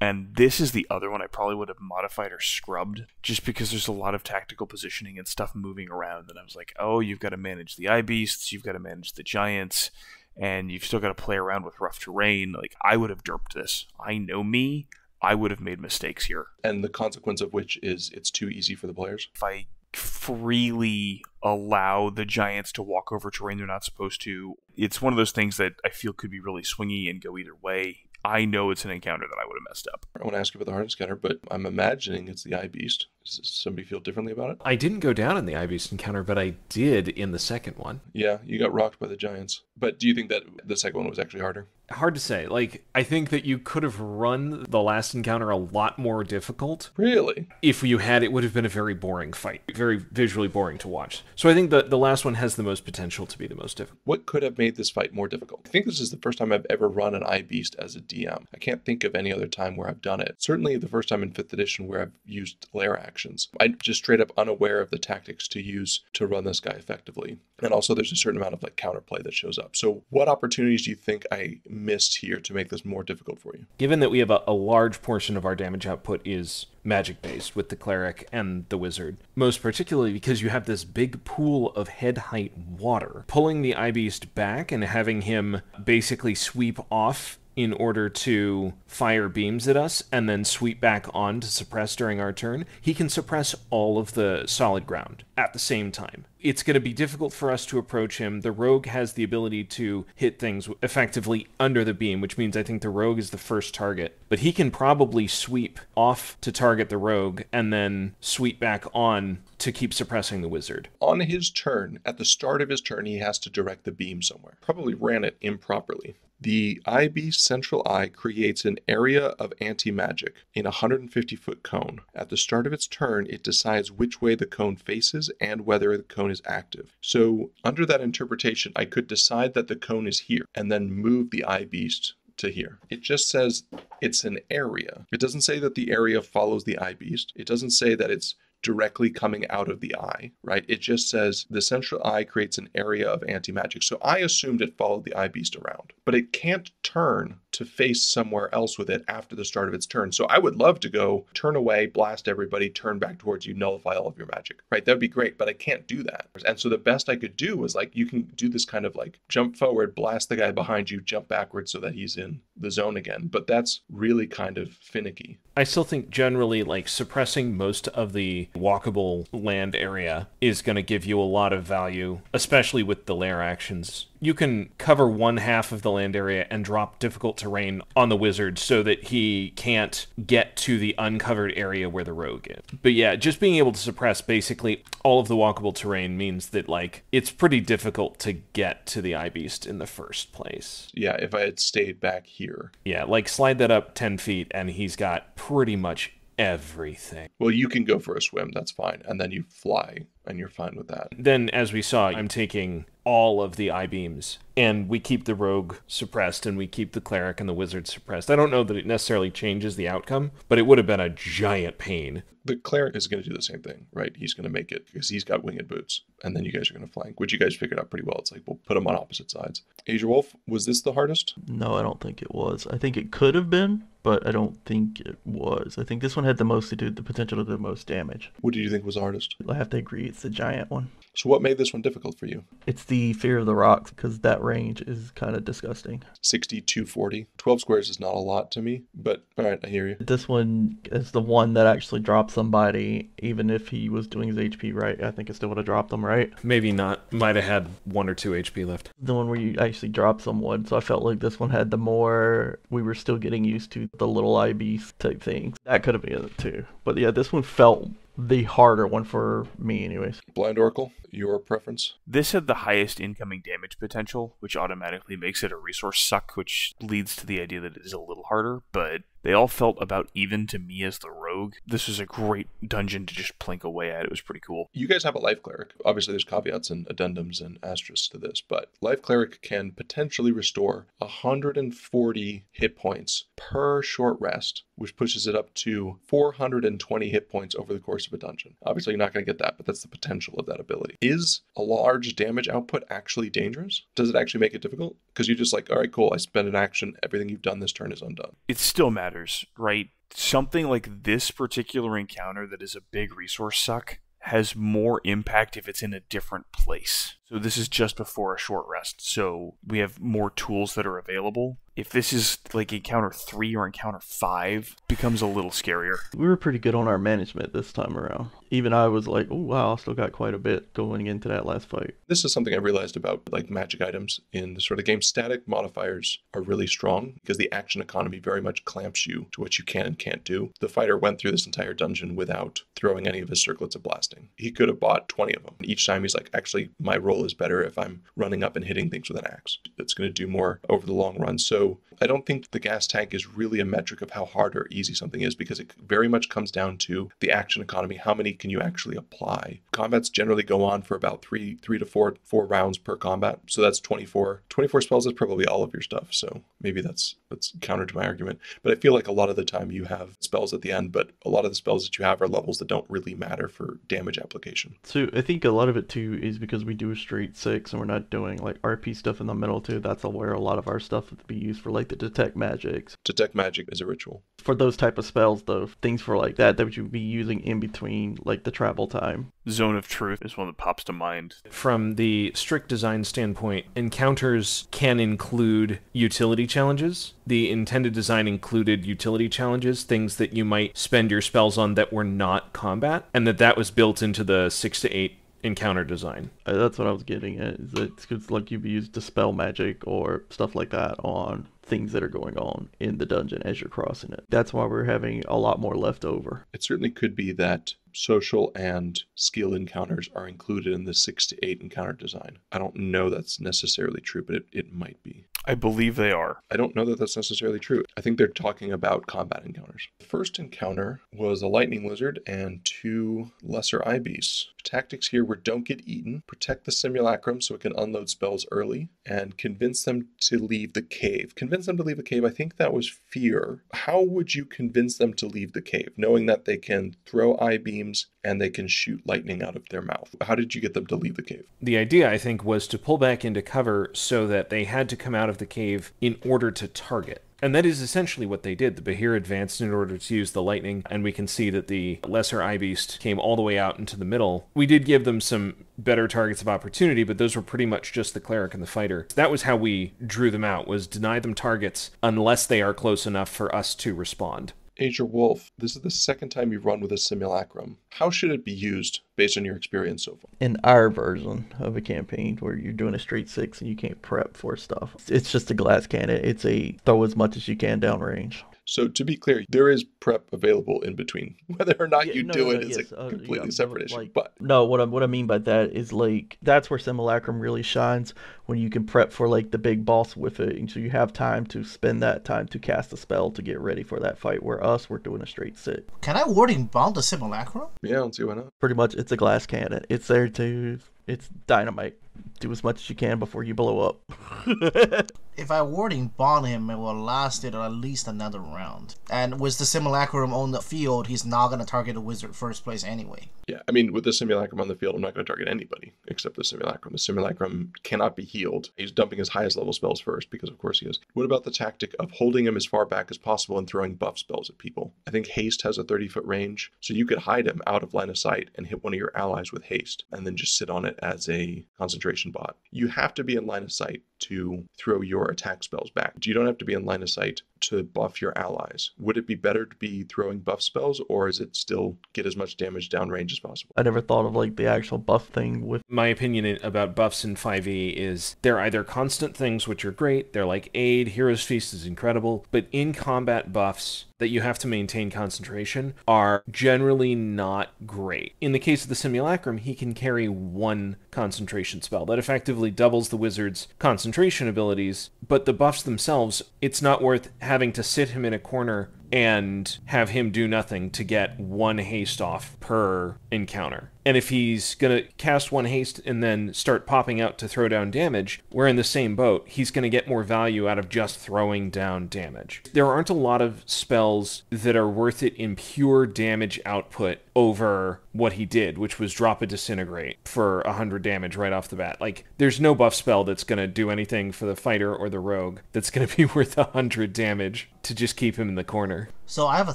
And this is the other one I probably would have modified or scrubbed just because there's a lot of tactical positioning and stuff moving around. And I was like, oh, you've got to manage the eye beasts, you've got to manage the giants, and you've still got to play around with rough terrain. Like, I would have derped this. I know me. I would have made mistakes here. And the consequence of which is it's too easy for the players. If I freely allow the giants to walk over terrain they're not supposed to, it's one of those things that I feel could be really swingy and go either way. I know it's an encounter that I would have messed up. I want to ask you about the hardest encounter, but I'm imagining it's the Eye Beast. Does somebody feel differently about it? I didn't go down in the Eye Beast encounter, but I did in the second one. Yeah, you got rocked by the giants. But do you think that the second one was actually harder? Hard to say. Like, I think that you could have run the last encounter a lot more difficult. Really? If you had, it would have been a very boring fight, very visually boring to watch. So I think that the last one has the most potential to be the most difficult. What could have made this fight more difficult? I think this is the first time I've ever run an Eye Beast as a DM. I can't think of any other time where I've done it. Certainly the first time in 5th edition where I've used lair actions. I'm just straight up unaware of the tactics to use to run this guy effectively. And also there's a certain amount of like counterplay that shows up. So what opportunities do you think I missed here to make this more difficult for you? Given that we have a, a large portion of our damage output is magic based with the cleric and the wizard, most particularly because you have this big pool of head height water, pulling the eye beast back and having him basically sweep off in order to fire beams at us and then sweep back on to suppress during our turn, he can suppress all of the solid ground at the same time. It's going to be difficult for us to approach him. The rogue has the ability to hit things effectively under the beam, which means I think the rogue is the first target. But he can probably sweep off to target the rogue and then sweep back on to keep suppressing the wizard. On his turn, at the start of his turn, he has to direct the beam somewhere. Probably ran it improperly. The Beast Central Eye creates an area of anti magic in a 150 foot cone. At the start of its turn, it decides which way the cone faces and whether the cone is active. So, under that interpretation, I could decide that the cone is here and then move the Eye Beast to here. It just says it's an area. It doesn't say that the area follows the Eye Beast. It doesn't say that it's directly coming out of the eye, right? It just says the central eye creates an area of anti magic. So I assumed it followed the eye beast around, but it can't turn to face somewhere else with it after the start of its turn. So I would love to go turn away, blast everybody, turn back towards you, nullify all of your magic, right? That'd be great, but I can't do that. And so the best I could do was like, you can do this kind of like jump forward, blast the guy behind you, jump backwards so that he's in the zone again. But that's really kind of finicky. I still think generally like suppressing most of the walkable land area is going to give you a lot of value, especially with the lair actions. You can cover one half of the land area and drop difficult terrain on the wizard so that he can't get to the uncovered area where the rogue is. But yeah, just being able to suppress basically all of the walkable terrain means that like it's pretty difficult to get to the eye beast in the first place. Yeah, if I had stayed back here. Yeah, like slide that up 10 feet and he's got pretty much everything. Well, you can go for a swim, that's fine. And then you fly, and you're fine with that. Then, as we saw, I'm taking all of the eye beams, and we keep the rogue suppressed, and we keep the cleric and the wizard suppressed. I don't know that it necessarily changes the outcome, but it would have been a giant pain. The cleric is going to do the same thing, right? He's going to make it because he's got winged boots, and then you guys are going to flank, which you guys figured out pretty well. It's like we'll put them on opposite sides. Azure Wolf, was this the hardest? No, I don't think it was. I think it could have been, but I don't think it was. I think this one had the most to do the potential to do the most damage. What did you think was hardest? I have to agree. It's the giant one. So, what made this one difficult for you? It's the fear of the rocks because that range is kind of disgusting. 62 40. 12 squares is not a lot to me, but all right, I hear you. This one is the one that actually dropped somebody, even if he was doing his HP right. I think it still would have dropped them, right? Maybe not. Might have had one or two HP left. The one where you actually drop someone. So I felt like this one had the more, we were still getting used to the little IB type things. That could have been it too. But yeah, this one felt the harder one for me, anyways. Blind Oracle, your preference? This had the highest incoming damage potential, which automatically makes it a resource suck, which leads to the idea that it is a little harder, but they all felt about even to me as the rogue. This was a great dungeon to just plink away at. It was pretty cool. You guys have a life cleric. Obviously, there's caveats and addendums and asterisks to this, but life cleric can potentially restore 140 hit points per short rest, which pushes it up to 420 hit points over the course of a dungeon. Obviously, you're not going to get that, but that's the potential of that ability. Is a large damage output actually dangerous? Does it actually make it difficult? Because you're just like, all right, cool, I spend an action, everything you've done this turn is undone. It still matters, right? Something like this particular encounter that is a big resource suck has more impact if it's in a different place. So this is just before a short rest. So we have more tools that are available. If this is like encounter 3 or encounter 5 becomes a little scarier. We were pretty good on our management this time around. Even I was like, oh wow, I still got quite a bit going into that last fight. This is something I realized about like magic items in the sort of game. Static modifiers are really strong because the action economy very much clamps you to what you can and can't do. The fighter went through this entire dungeon without throwing any of his circlets of blasting. He could have bought 20 of them. Each time he's like, actually, my roll is better if I'm running up and hitting things with an axe. It's going to do more over the long run. So I don't think the gas tank is really a metric of how hard or easy something is because it very much comes down to the action economy. How many can you actually apply? Combats generally go on for about three, three to four, four rounds per combat. So that's 24. 24 spells is probably all of your stuff. So maybe that's that's counter to my argument. But I feel like a lot of the time you have spells at the end, but a lot of the spells that you have are levels that don't really matter for damage application. So I think a lot of it too is because we do a straight six and we're not doing like RP stuff in the middle too. That's where a lot of our stuff would be used for like the detect magics. Detect magic is a ritual. For those type of spells though, things for like that that would you would be using in between like the travel time. Zone of Truth is one that pops to mind. From the strict design standpoint, encounters can include utility challenges. The intended design included utility challenges, things that you might spend your spells on that were not combat, and that that was built into the 6 to 8 encounter design. Uh, That's what I was getting at. Is that it's like you've used dispel magic or stuff like that on things that are going on in the dungeon as you're crossing it. That's why we're having a lot more left over. It certainly could be that social and skill encounters are included in the six to eight encounter design. I don't know that's necessarily true, but it, it might be. I believe they are. I don't know that that's necessarily true. I think they're talking about combat encounters. The first encounter was a lightning lizard and two lesser beasts. Tactics here were don't get eaten, protect the simulacrum so it can unload spells early, and convince them to leave the cave. Convince them to leave the cave, I think that was fear. How would you convince them to leave the cave, knowing that they can throw eye beams and they can shoot lightning out of their mouth? How did you get them to leave the cave? The idea, I think, was to pull back into cover so that they had to come out of the cave in order to target. And that is essentially what they did. The Behir advanced in order to use the lightning, and we can see that the lesser eye beast came all the way out into the middle. We did give them some better targets of opportunity, but those were pretty much just the cleric and the fighter. That was how we drew them out, was deny them targets unless they are close enough for us to respond. Azure Wolf, this is the second time you've run with a simulacrum. How should it be used based on your experience so far? In our version of a campaign where you're doing a straight six and you can't prep for stuff, it's just a glass cannon. It's a throw as much as you can downrange. So to be clear, there is prep available in between. Whether or not Yeah, you no, do no, it no, is yes, a uh, completely yeah, separate issue. like- but No, what I what I mean by that is like that's where simulacrum really shines when you can prep for like the big boss with it, and so you have time to spend that time to cast a spell to get ready for that fight. Where us, we're doing a straight sit. Can I warding bond the simulacrum? yeah, I don't see why not. Pretty much, it's a glass cannon. It's there to it's dynamite. Do as much as you can before you blow up. if I warding bond him, it will last it at least another round. And with the simulacrum on the field, he's not gonna target the wizard first place anyway. Yeah, I mean, with the simulacrum on the field, I'm not going to target anybody except the simulacrum. The simulacrum cannot be healed. He's dumping his highest level spells first because, of course, he is. What about the tactic of holding him as far back as possible and throwing buff spells at people? I think haste has a 30 foot range, so you could hide him out of line of sight and hit one of your allies with haste and then just sit on it as a concentration bot. You have to be in line of sight to throw your attack spells back. You don't have to be in line of sight to buff your allies. Would it be better to be throwing buff spells, or is it still get as much damage downrange as possible? I never thought of like the actual buff thing with My opinion about buffs in 5e is they're either constant things, which are great, they're like aid, Hero's Feast is incredible, but in combat buffs that you have to maintain concentration are generally not great. In the case of the Simulacrum, he can carry one concentration spell that effectively doubles the wizard's concentration abilities, but the buffs themselves, it's not worth having to sit him in a corner and have him do nothing to get one haste off per encounter. And if he's going to cast one haste and then start popping out to throw down damage, we're in the same boat. He's going to get more value out of just throwing down damage. There aren't a lot of spells that are worth it in pure damage output over what he did, which was drop a disintegrate for 100 damage right off the bat. Like, there's no buff spell that's going to do anything for the fighter or the rogue that's going to be worth 100 damage to just keep him in the corner. So I have a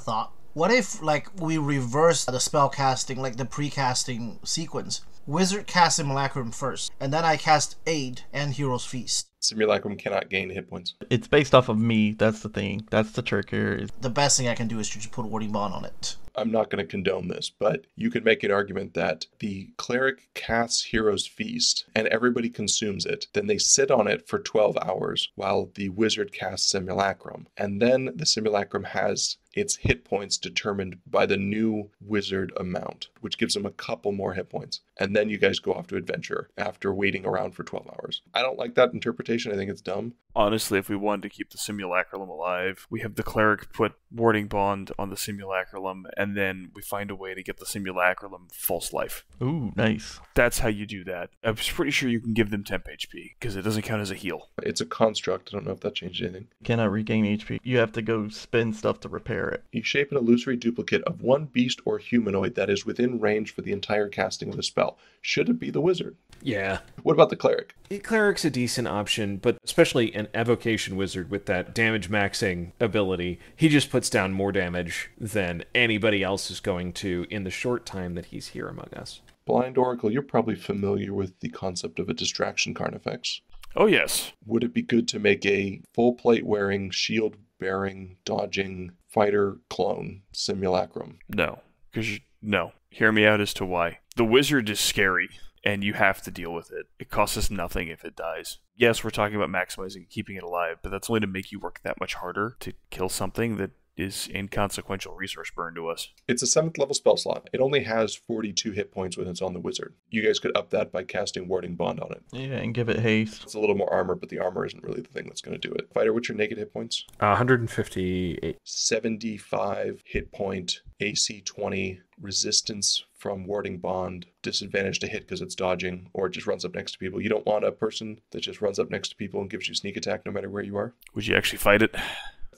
thought. What if like we reverse the spell casting, like the pre-casting sequence? Wizard casts Simulacrum first, and then I cast Aid and Hero's Feast. Simulacrum cannot gain hit points. it's based off of me. That's the thing. That's the trick here. Is The best thing I can do is to just put a Warding Bond on it. I'm not going to condone this, but you could make an argument that the cleric casts Hero's Feast and everybody consumes it. Then they sit on it for 12 hours while the wizard casts Simulacrum. And then the Simulacrum has its hit points determined by the new wizard amount, which gives them a couple more hit points. And then you guys go off to adventure after waiting around for 12 hours. I don't like that interpretation. I think it's dumb. Honestly, if we wanted to keep the simulacrum alive, we have the cleric put warding bond on the simulacrum, and then we find a way to get the simulacrum false life. ooh, nice. That's how you do that. I'm pretty sure you can give them temp HP because it doesn't count as a heal. It's a construct. I don't know if that changed anything. Cannot regain HP. You have to go spend stuff to repair it. You shape an illusory duplicate of one beast or humanoid that is within range for the entire casting of the spell. Should it be the wizard? Yeah. What about the cleric? The Cleric's a decent option, but especially an evocation wizard with that damage maxing ability, he just puts down more damage than anybody else is going to in the short time that he's here among us. Blind Oracle, you're probably familiar with the concept of a distraction carnifex. Oh, yes. Would it be good to make a full plate wearing, shield bearing, dodging fighter clone simulacrum? No. Because, no. Hear me out as to why. The wizard is scary, and you have to deal with it. It costs us nothing if it dies. Yes, we're talking about maximizing and keeping it alive, but that's only to make you work that much harder to kill something that is inconsequential resource burn to us. It's a seventh level spell slot. It only has 42 hit points when it's on the wizard. You guys could up that by casting Warding Bond on it. Yeah, and give it haste. It's a little more armor, but the armor isn't really the thing that's going to do it. Fighter, what's your naked hit points? Uh, 158. 75 hit point, AC 20, resistance from warding bond, disadvantage to hit because it's dodging, or it just runs up next to people. You don't want a person that just runs up next to people and gives you sneak attack no matter where you are. Would you actually fight it?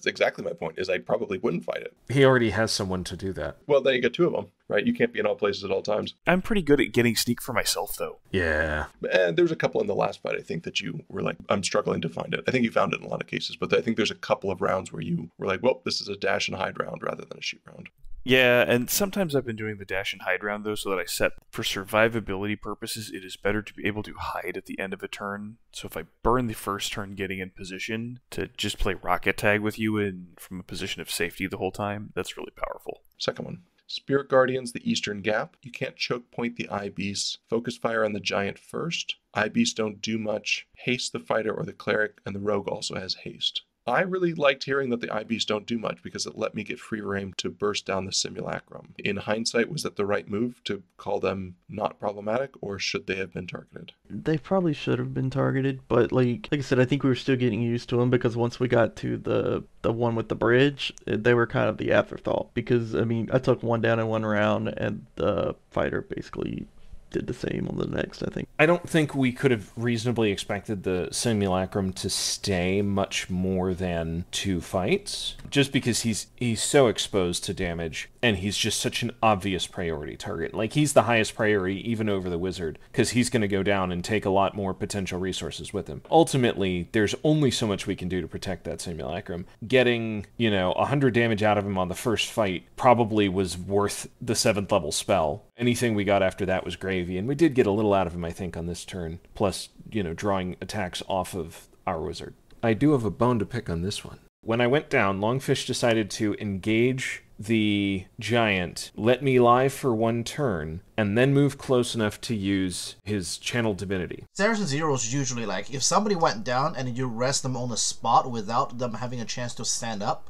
That's exactly my point, is I probably wouldn't fight it. He already has someone to do that. Well, then you get two of them, right? You can't be in all places at all times. I'm pretty good at getting sneak for myself, though. Yeah. And there's a couple in the last fight, I think, that you were like, I'm struggling to find it. I think you found it in a lot of cases, but I think there's a couple of rounds where you were like, well, this is a dash and hide round rather than a shoot round. Yeah, and sometimes I've been doing the dash and hide round though, so that I set for survivability purposes, it is better to be able to hide at the end of a turn. So if I burn the first turn getting in position to just play rocket tag with you in from a position of safety the whole time, that's really powerful. Second one. Spirit Guardians, the Eastern Gap. You can't choke point the Eye. Focus fire on the Giant first. Eye Beasts don't do much. Haste the Fighter or the Cleric, and the Rogue also has haste. I really liked hearing that the Beasts don't do much because it let me get free reign to burst down the simulacrum. In hindsight, was that the right move to call them not problematic, or should they have been targeted? They probably should have been targeted, but like like I said, I think we were still getting used to them because once we got to the the one with the bridge, eh, they were kind of the afterthought. Because I mean, I took one down in one round, and the fighter basically did the same on the next, I think. I don't think we could have reasonably expected the simulacrum to stay much more than two fights, just because he's he's so exposed to damage and he's just such an obvious priority target. Like he's the highest priority even over the wizard because he's going to go down and take a lot more potential resources with him. Ultimately, there's only so much we can do to protect that simulacrum. Getting, you know, 100 damage out of him on the first fight probably was worth the 7th level spell. Anything we got after that was gravy and we did get a little out of him I think on this turn, plus, you know, drawing attacks off of our wizard. I do have a bone to pick on this one. When I went down, Longfish decided to engage the giant, let me lie for one turn, and then move close enough to use his channel divinity. Saracen Zero is usually like if somebody went down and you rest them on the spot without them having a chance to stand up,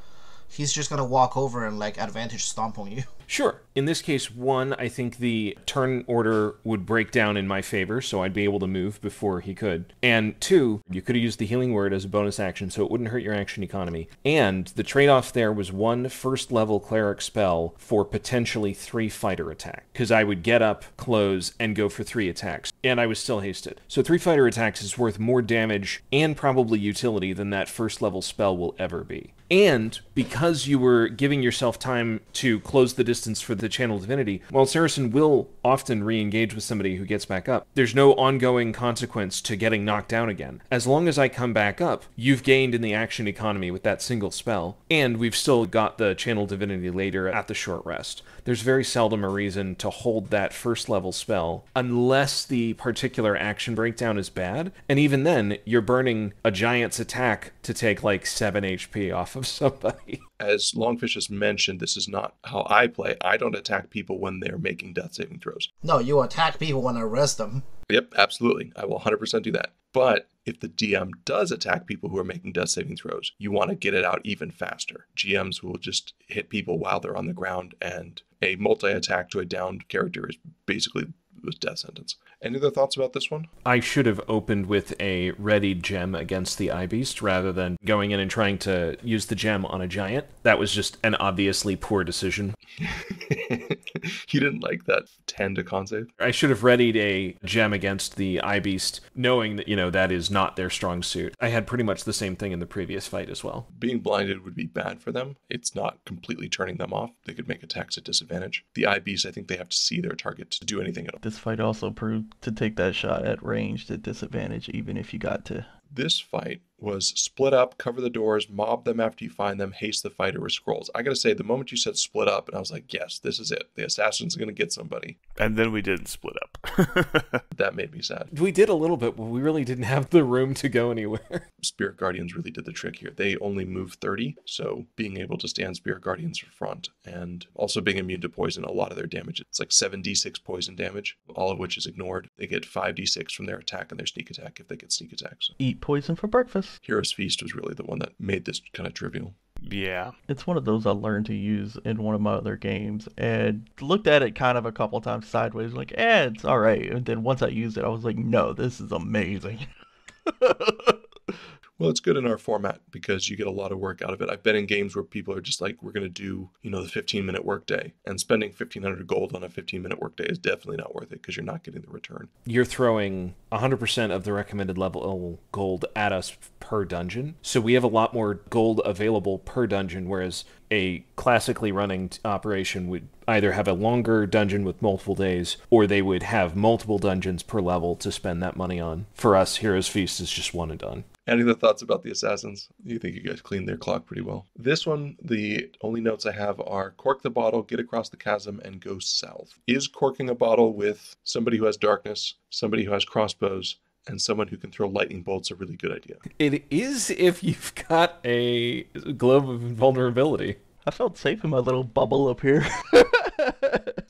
he's just gonna walk over and like advantage stomp on you. Sure. In this case, one, I think the turn order would break down in my favor, so I'd be able to move before he could. And two, you could have used the healing word as a bonus action, so it wouldn't hurt your action economy. And the trade off there was one first level cleric spell for potentially three fighter attack, because I would get up, close, and go for three attacks. And I was still hasted. So three fighter attacks is worth more damage and probably utility than that first level spell will ever be. And because you were giving yourself time to close the distance for the channel divinity, while Saracen will often re engage with somebody who gets back up, there's no ongoing consequence to getting knocked down again. As long as I come back up, you've gained in the action economy with that single spell, and we've still got the channel divinity later at the short rest. There's very seldom a reason to hold that first level spell unless the particular action breakdown is bad, and even then, you're burning a giant's attack to take like 7 HP off of somebody. As Longfish has mentioned, this is not how I play. I don't attack people when they're making death saving throws. No, you attack people when I arrest them. Yep, absolutely. I will 100% do that. But if the DM does attack people who are making death saving throws, you want to get it out even faster. GMs will just hit people while they're on the ground, and a multi attack to a downed character is basically death sentence. Any other thoughts about this one? I should have opened with a ready gem against the eye beast rather than going in and trying to use the gem on a giant. That was just an obviously poor decision. you didn't like that 10 to con save? I should have readied a gem against the eye beast, knowing that, you know, that is not their strong suit. I had pretty much the same thing in the previous fight as well. Being blinded would be bad for them. It's not completely turning them off. They could make attacks at disadvantage. The eye beast, I think they have to see their target to do anything at all. This fight also proved to take that shot at range at disadvantage, even if you got to this fight was split up, cover the doors, mob them after you find them, haste the fighter with scrolls. I gotta say, the moment you said split up, and I was like, yes, this is it. The assassin's gonna get somebody. And then we didn't split up. that made me sad. We did a little bit, but we really didn't have the room to go anywhere. Spirit Guardians really did the trick here. They only move 30, so being able to stand Spirit Guardians in front and also being immune to poison, a lot of their damage, it's like 7d6 poison damage, all of which is ignored. They get 5d6 from their attack and their sneak attack if they get sneak attacks. eat poison for breakfast. Hero's Feast was really the one that made this kind of trivial. yeah. It's one of those I learned to use in one of my other games and looked at it kind of a couple times sideways, like, eh, it's all right. And then once I used it, I was like, no, this is amazing. Well, it's good in our format because you get a lot of work out of it. I've been in games where people are just like, we're going to do, you know, the 15 minute workday. And spending 1500 gold on a 15 minute workday is definitely not worth it because you're not getting the return. You're throwing 100% of the recommended level gold at us per dungeon. So we have a lot more gold available per dungeon, whereas a classically running operation would either have a longer dungeon with multiple days or they would have multiple dungeons per level to spend that money on. For us, Heroes Feast is just one and done. Any other thoughts about the assassins? You think you guys cleaned their clock pretty well. This one, the only notes I have are cork the bottle, get across the chasm, and go south. Is corking a bottle with somebody who has darkness, somebody who has crossbows, and someone who can throw lightning bolts a really good idea? It is if you've got a globe of invulnerability. I felt safe in my little bubble up here.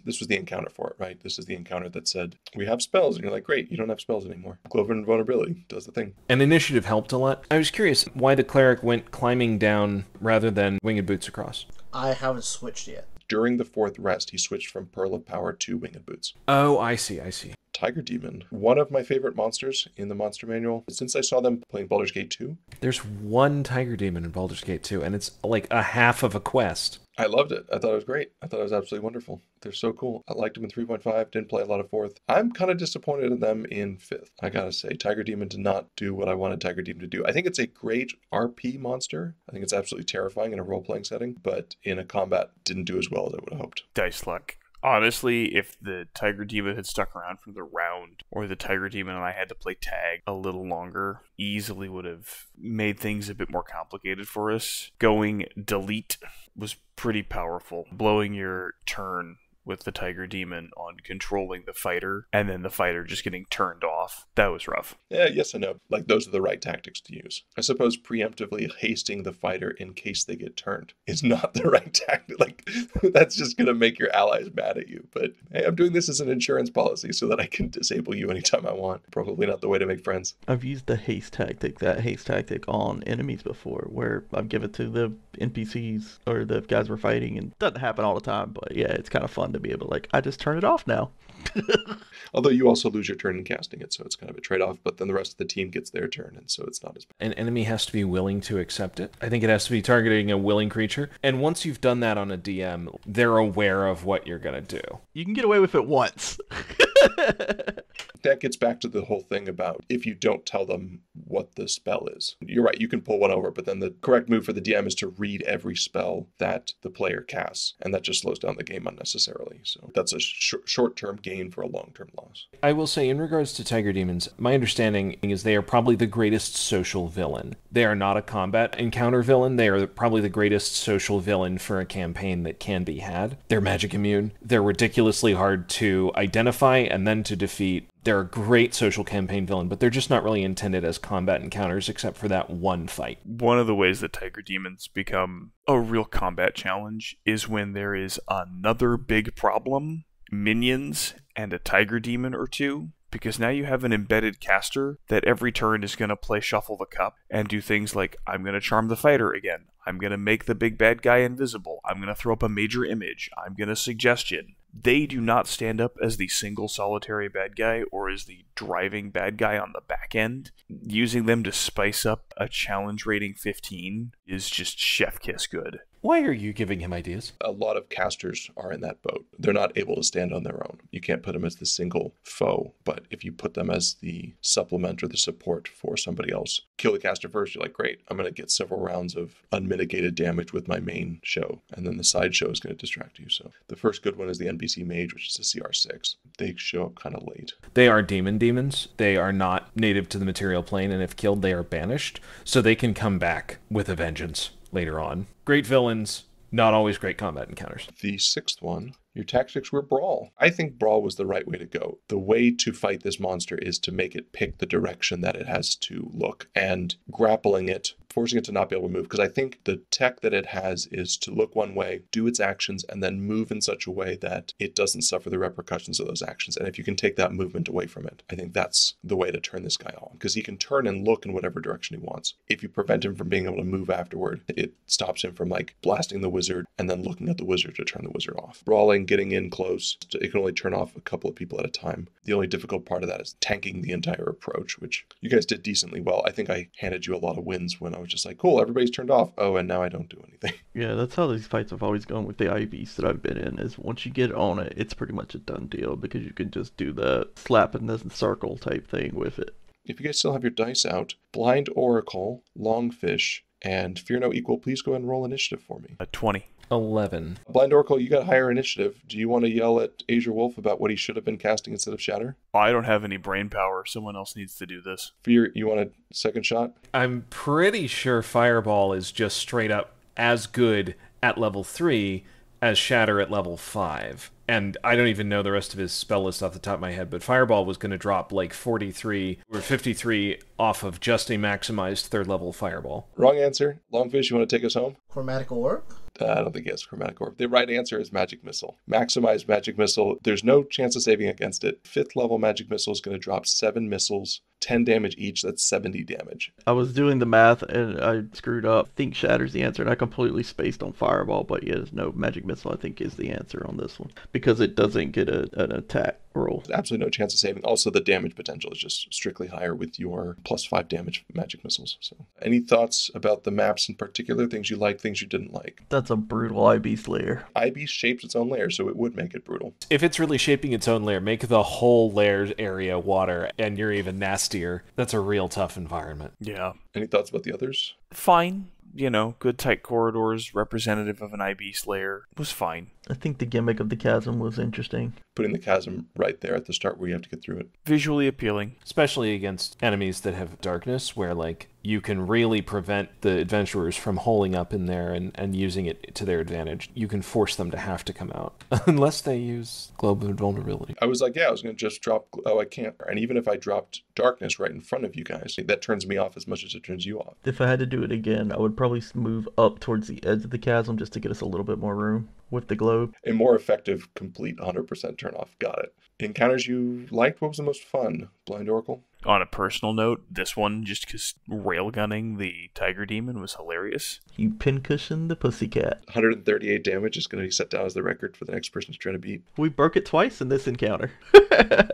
This was the encounter for it, right? This is the encounter that said, We have spells. And you're like, Great, you don't have spells anymore. Globe of Invulnerability does the thing. And initiative helped a lot. I was curious why the cleric went climbing down rather than winged boots across. I haven't switched yet. During the fourth rest, he switched from Pearl of Power to Winged Boots. Oh, I see, I see. Tiger Demon, one of my favorite monsters in the monster manual. Since I saw them playing Baldur's Gate 2, There's one Tiger Demon in Baldur's Gate 2, and it's like a half of a quest. I loved it. I thought it was great. I thought it was absolutely wonderful. They're so cool. I liked them in 3.5, didn't play a lot of 4th. I'm kind of disappointed in them in 5th. I gotta say, Tiger Demon did not do what I wanted Tiger Demon to do. I think it's a great RP monster. I think it's absolutely terrifying in a role playing setting, but in a combat, didn't do as well as I would have hoped. Dice luck. Honestly, if the Tiger Demon had stuck around for the round, or the Tiger Demon and I had to play tag a little longer, easily would have made things a bit more complicated for us. Going delete was pretty powerful. Blowing your turn with the Tiger Demon on controlling the fighter, and then the fighter just getting turned off. That was rough. Yeah, yes and no. Like, those are the right tactics to use. I suppose preemptively hasting the fighter in case they get turned is not the right tactic. Like, that's just going to make your allies mad at you. But hey, I'm doing this as an insurance policy so that I can disable you anytime I want. Probably not the way to make friends. I've used the haste tactic, that haste tactic on enemies before, where I've given it to the NPCs or the guys we're fighting, and it doesn't happen all the time, but yeah, it's kind of fun to be able like, I just turn it off now. Although you also lose your turn in casting it, so it's kind of a trade off. But then the rest of the team gets their turn, and so it's not as bad. An enemy has to be willing to accept it. I think it has to be targeting a willing creature. And once you've done that on a DM, they're aware of what you're going to do. You can get away with it once. That gets back to the whole thing about if you don't tell them what the spell is. You're right, you can pull one over, but then the correct move for the DM is to read every spell that the player casts, and that just slows down the game unnecessarily. So that's a sh- short term gain for a long term loss. I will say, in regards to Tiger Demons, my understanding is they are probably the greatest social villain. They are not a combat encounter villain. They are probably the greatest social villain for a campaign that can be had. They're magic immune. They're ridiculously hard to identify and then to defeat. They're a great social campaign villain, but they're just not really intended as combat encounters except for that one fight. One of the ways that Tiger Demons become a real combat challenge is when there is another big problem minions and a Tiger Demon or two. Because now you have an embedded caster that every turn is going to play Shuffle the Cup and do things like I'm going to charm the fighter again. I'm going to make the big bad guy invisible. I'm going to throw up a major image. I'm going to suggestion. They do not stand up as the single solitary bad guy or as the driving bad guy on the back end. Using them to spice up a challenge rating 15 is just chef kiss good. Why are you giving him ideas? A lot of casters are in that boat. They're not able to stand on their own. You can't put them as the single foe, but if you put them as the supplement or the support for somebody else, kill the caster first, you're like, great, I'm going to get several rounds of unmitigated damage with my main show, and then the side show is going to distract you. So the first good one is the NPC Mage, which is a CR6. They show up kind of late. They are demon demons. They are not native to the material plane, and if killed, they are banished. So they can come back with a vengeance later on. Great villains, not always great combat encounters. The sixth one, your tactics were brawl. I think brawl was the right way to go. The way to fight this monster is to make it pick the direction that it has to look and grappling it, forcing it to not be able to move. Because I think the tech that it has is to look one way, do its actions, and then move in such a way that it doesn't suffer the repercussions of those actions. And if you can take that movement away from it, I think that's the way to turn this guy on. Because he can turn and look in whatever direction he wants. If you prevent him from being able to move afterward, it stops him from like blasting the wizard and then looking at the wizard to turn the wizard off. Brawling, getting in close, it can only turn off a couple of people at a time. The only difficult part of that is tanking the entire approach, which you guys did decently well. I think I handed you a lot of wins when I was just like, cool, everybody's turned off. Oh, and now I don't do anything. Yeah, that's how these fights have always gone with the IVs that I've been in. Is once you get on it, it's pretty much a done deal because you can just do the slap in the circle type thing with it. If you guys still have your dice out, Blind Oracle, Longfish, and Fear No Equal, please go ahead and roll initiative for me. A 20. 11. Blind Oracle, you got higher initiative. Do you want to yell at Azure Wolf about what he should have been casting instead of Shatter? I don't have any brain power. Someone else needs to do this. Fear, you want a second shot? I'm pretty sure Fireball is just straight up as good at level 3 as Shatter at level 5. And I don't even know the rest of his spell list off the top of my head, but Fireball was going to drop like 43 or 53 off of just a maximized third level Fireball. Wrong answer. Longfish, you want to take us home? Chromatic orb? Uh, I don't think he has chromatic orb. The right answer is magic missile. Maximize magic missile. There's no chance of saving against it. Fifth level magic missile is going to drop seven missiles 10 damage each, that's 70 damage. I was doing the math and I screwed up. Think Shatter's the answer, and I completely spaced on Fireball, but yes, no, Magic Missile I think is the answer on this one because it doesn't get a, an attack roll. Absolutely no chance of saving. Also, the damage potential is just strictly higher with your plus five damage magic missiles. So, any thoughts about the maps in particular? Things you like, things you didn't like? That's a brutal IB layer. IB shapes its own lair, so it would make it brutal. If it's really shaping its own lair, make the whole lair area water, and you're even nastier. That's a real tough environment. Yeah. Any thoughts about the others? Fine. You know, good tight corridors, representative of an Eye Beast's lair. Was fine. I think the gimmick of the chasm was interesting. Putting the chasm right there at the start where you have to get through it. Visually appealing. Especially against enemies that have darkness, where like you can really prevent the adventurers from holing up in there and, and using it to their advantage. You can force them to have to come out. Unless they use Globe of Invulnerability. I was like, yeah, I was going to just drop. Oh, I can't. And even if I dropped darkness right in front of you guys, that turns me off as much as it turns you off. If I had to do it again, I would probably move up towards the edge of the chasm just to get us a little bit more room with the globe. A more effective, complete 100% turn off. Got it. Encounters you liked? What was the most fun? Blind Oracle? On a personal note, this one, just because railgunning the Tiger Demon was hilarious. You pincushion the pussycat. 138 damage is going to be set down as the record for the next person to try to beat. We broke it twice in this encounter.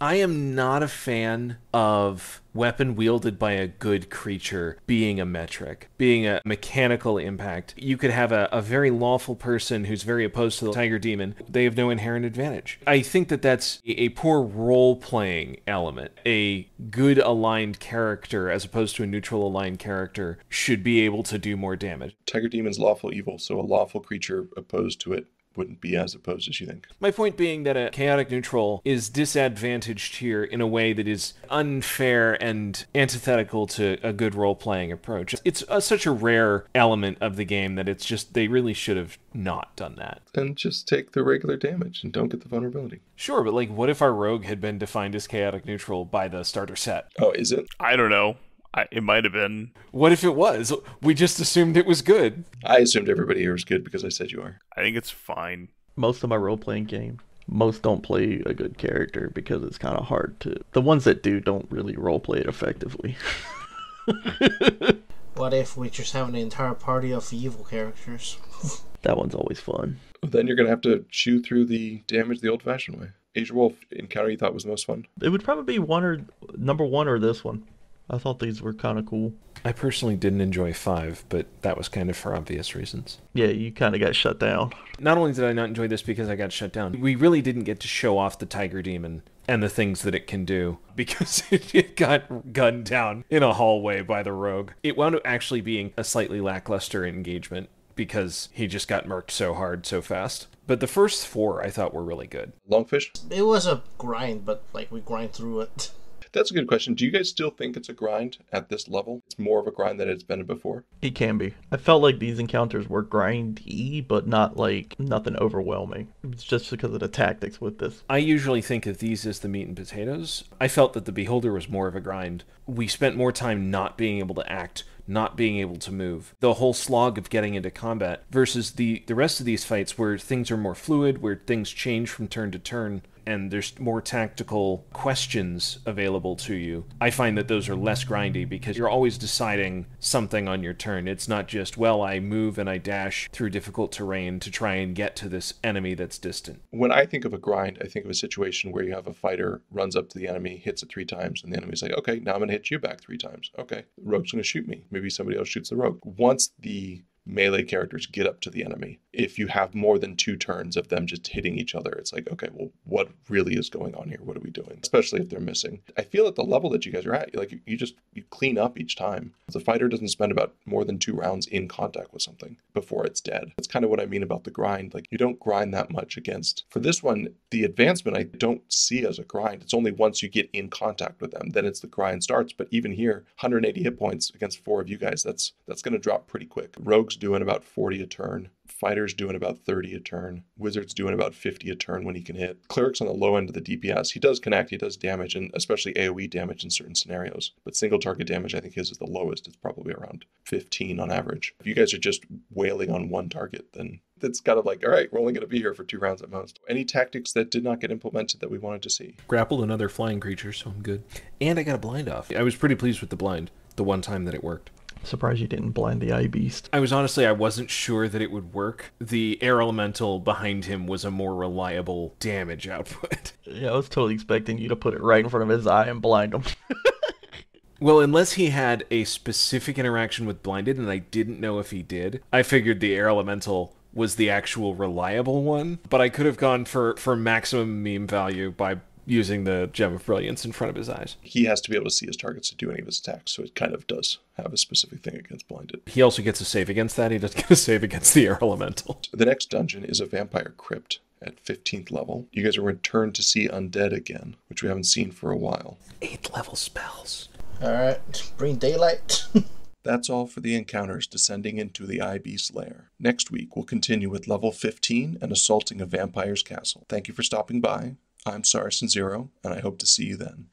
I am not a fan of weapon wielded by a good creature being a metric, being a mechanical impact. You could have a, a very lawful person who's very opposed to the Tiger Demon. They have no inherent advantage. I think that that's a, poor role playing element. A good aligned character, as opposed to a neutral aligned character, should be able to do more damage. Tiger Demon's lawful evil, so a lawful creature opposed to it wouldn't be as opposed as you think. My point being that a chaotic neutral is disadvantaged here in a way that is unfair and antithetical to a good role playing approach. It's a, such a rare element of the game that it's just, they really should have not done that. And just take the regular damage and don't get the vulnerability. Sure, but like, what if our rogue had been defined as chaotic neutral by the starter set? Oh, is it? I don't know. I, it might have been. What if it was? We just assumed it was good. I assumed everybody here was good because I said you are. I think it's fine. Most of my role playing games, most don't play a good character because it's kind of hard to. The ones that do don't really role play it effectively. What if we just have an entire party of evil characters? that one's always fun. Then you're going to have to chew through the damage the old fashioned way. Azure Wolf encounter you thought was most fun? It would probably be one or number one or this one. I thought these were kind of cool. I personally didn't enjoy five, but that was kind of for obvious reasons. Yeah, you kind of got shut down. Not only did I not enjoy this because I got shut down, we really didn't get to show off the Tiger Demon and the things that it can do because it got gunned down in a hallway by the rogue. It wound up actually being a slightly lackluster engagement because he just got murked so hard so fast. But the first four I thought were really good. Longfish? It was a grind, but like we grind through it. That's a good question. Do you guys still think it's a grind at this level? It's more of a grind than it's been before? It can be. I felt like these encounters were grindy, but not like nothing overwhelming. It's just because of the tactics with this. I usually think of these as the meat and potatoes. I felt that the Beholder was more of a grind. We spent more time not being able to act not being able to move. The whole slog of getting into combat versus the the rest of these fights where things are more fluid, where things change from turn to turn and there's more tactical questions available to you. I find that those are less grindy because you're always deciding something on your turn. It's not just, well, I move and I dash through difficult terrain to try and get to this enemy that's distant. When I think of a grind, I think of a situation where you have a fighter runs up to the enemy, hits it three times, and the enemy's like, okay, now I'm going to hit you back three times. Okay, the rogue's going to shoot me. Maybe somebody else shoots the rogue. Once the melee characters get up to the enemy. If you have more than two turns of them just hitting each other, it's like, okay, well, what really is going on here? What are we doing? Especially if they're missing. I feel at the level that you guys are at, like you, just you clean up each time. The fighter doesn't spend about more than two rounds in contact with something before it's dead. That's kind of what I mean about the grind. Like you don't grind that much against. For this one, the advancement I don't see as a grind. It's only once you get in contact with them, then it's the grind starts. But even here, 180 hit points against four of you guys, that's that's going to drop pretty quick. Rogues doing about 40 a turn. Fighter's doing about 30 a turn. Wizard's doing about 50 a turn when he can hit. Cleric's on the low end of the DPS. He does connect, he does damage, and especially AoE damage in certain scenarios. But single target damage, I think his is the lowest. It's probably around 15 on average. If you guys are just wailing on one target, then that's kind of like, all right, we're only going to be here for two rounds at most. Any tactics that did not get implemented that we wanted to see? Grappled another flying creature, so I'm good. And I got a blind off. I was pretty pleased with the blind the one time that it worked. Surprised you didn't blind the eye beast. I was honestly I wasn't sure that it would work. The air elemental behind him was a more reliable damage output. Yeah, I was totally expecting you to put it right in front of his eye and blind him. Well, unless he had a specific interaction with blinded and I didn't know if he did, I figured the air elemental was the actual reliable one, but I could have gone for for maximum meme value by using the gem of brilliance in front of his eyes. He has to be able to see his targets to do any of his attacks, so it kind of does have a specific thing against blinded. He also gets a save against that. He doesn't get a save against the air elemental. The next dungeon is a vampire crypt at 15th level. You guys are returned to see undead again, which we haven't seen for a while. Eighth level spells. Alright, bring daylight. That's all for the encounters descending into the Eye Beast lair. Next week, we'll continue with level 15 and assaulting a vampire's castle. Thank you for stopping by. I'm Saracen Zero, and I hope to see you then.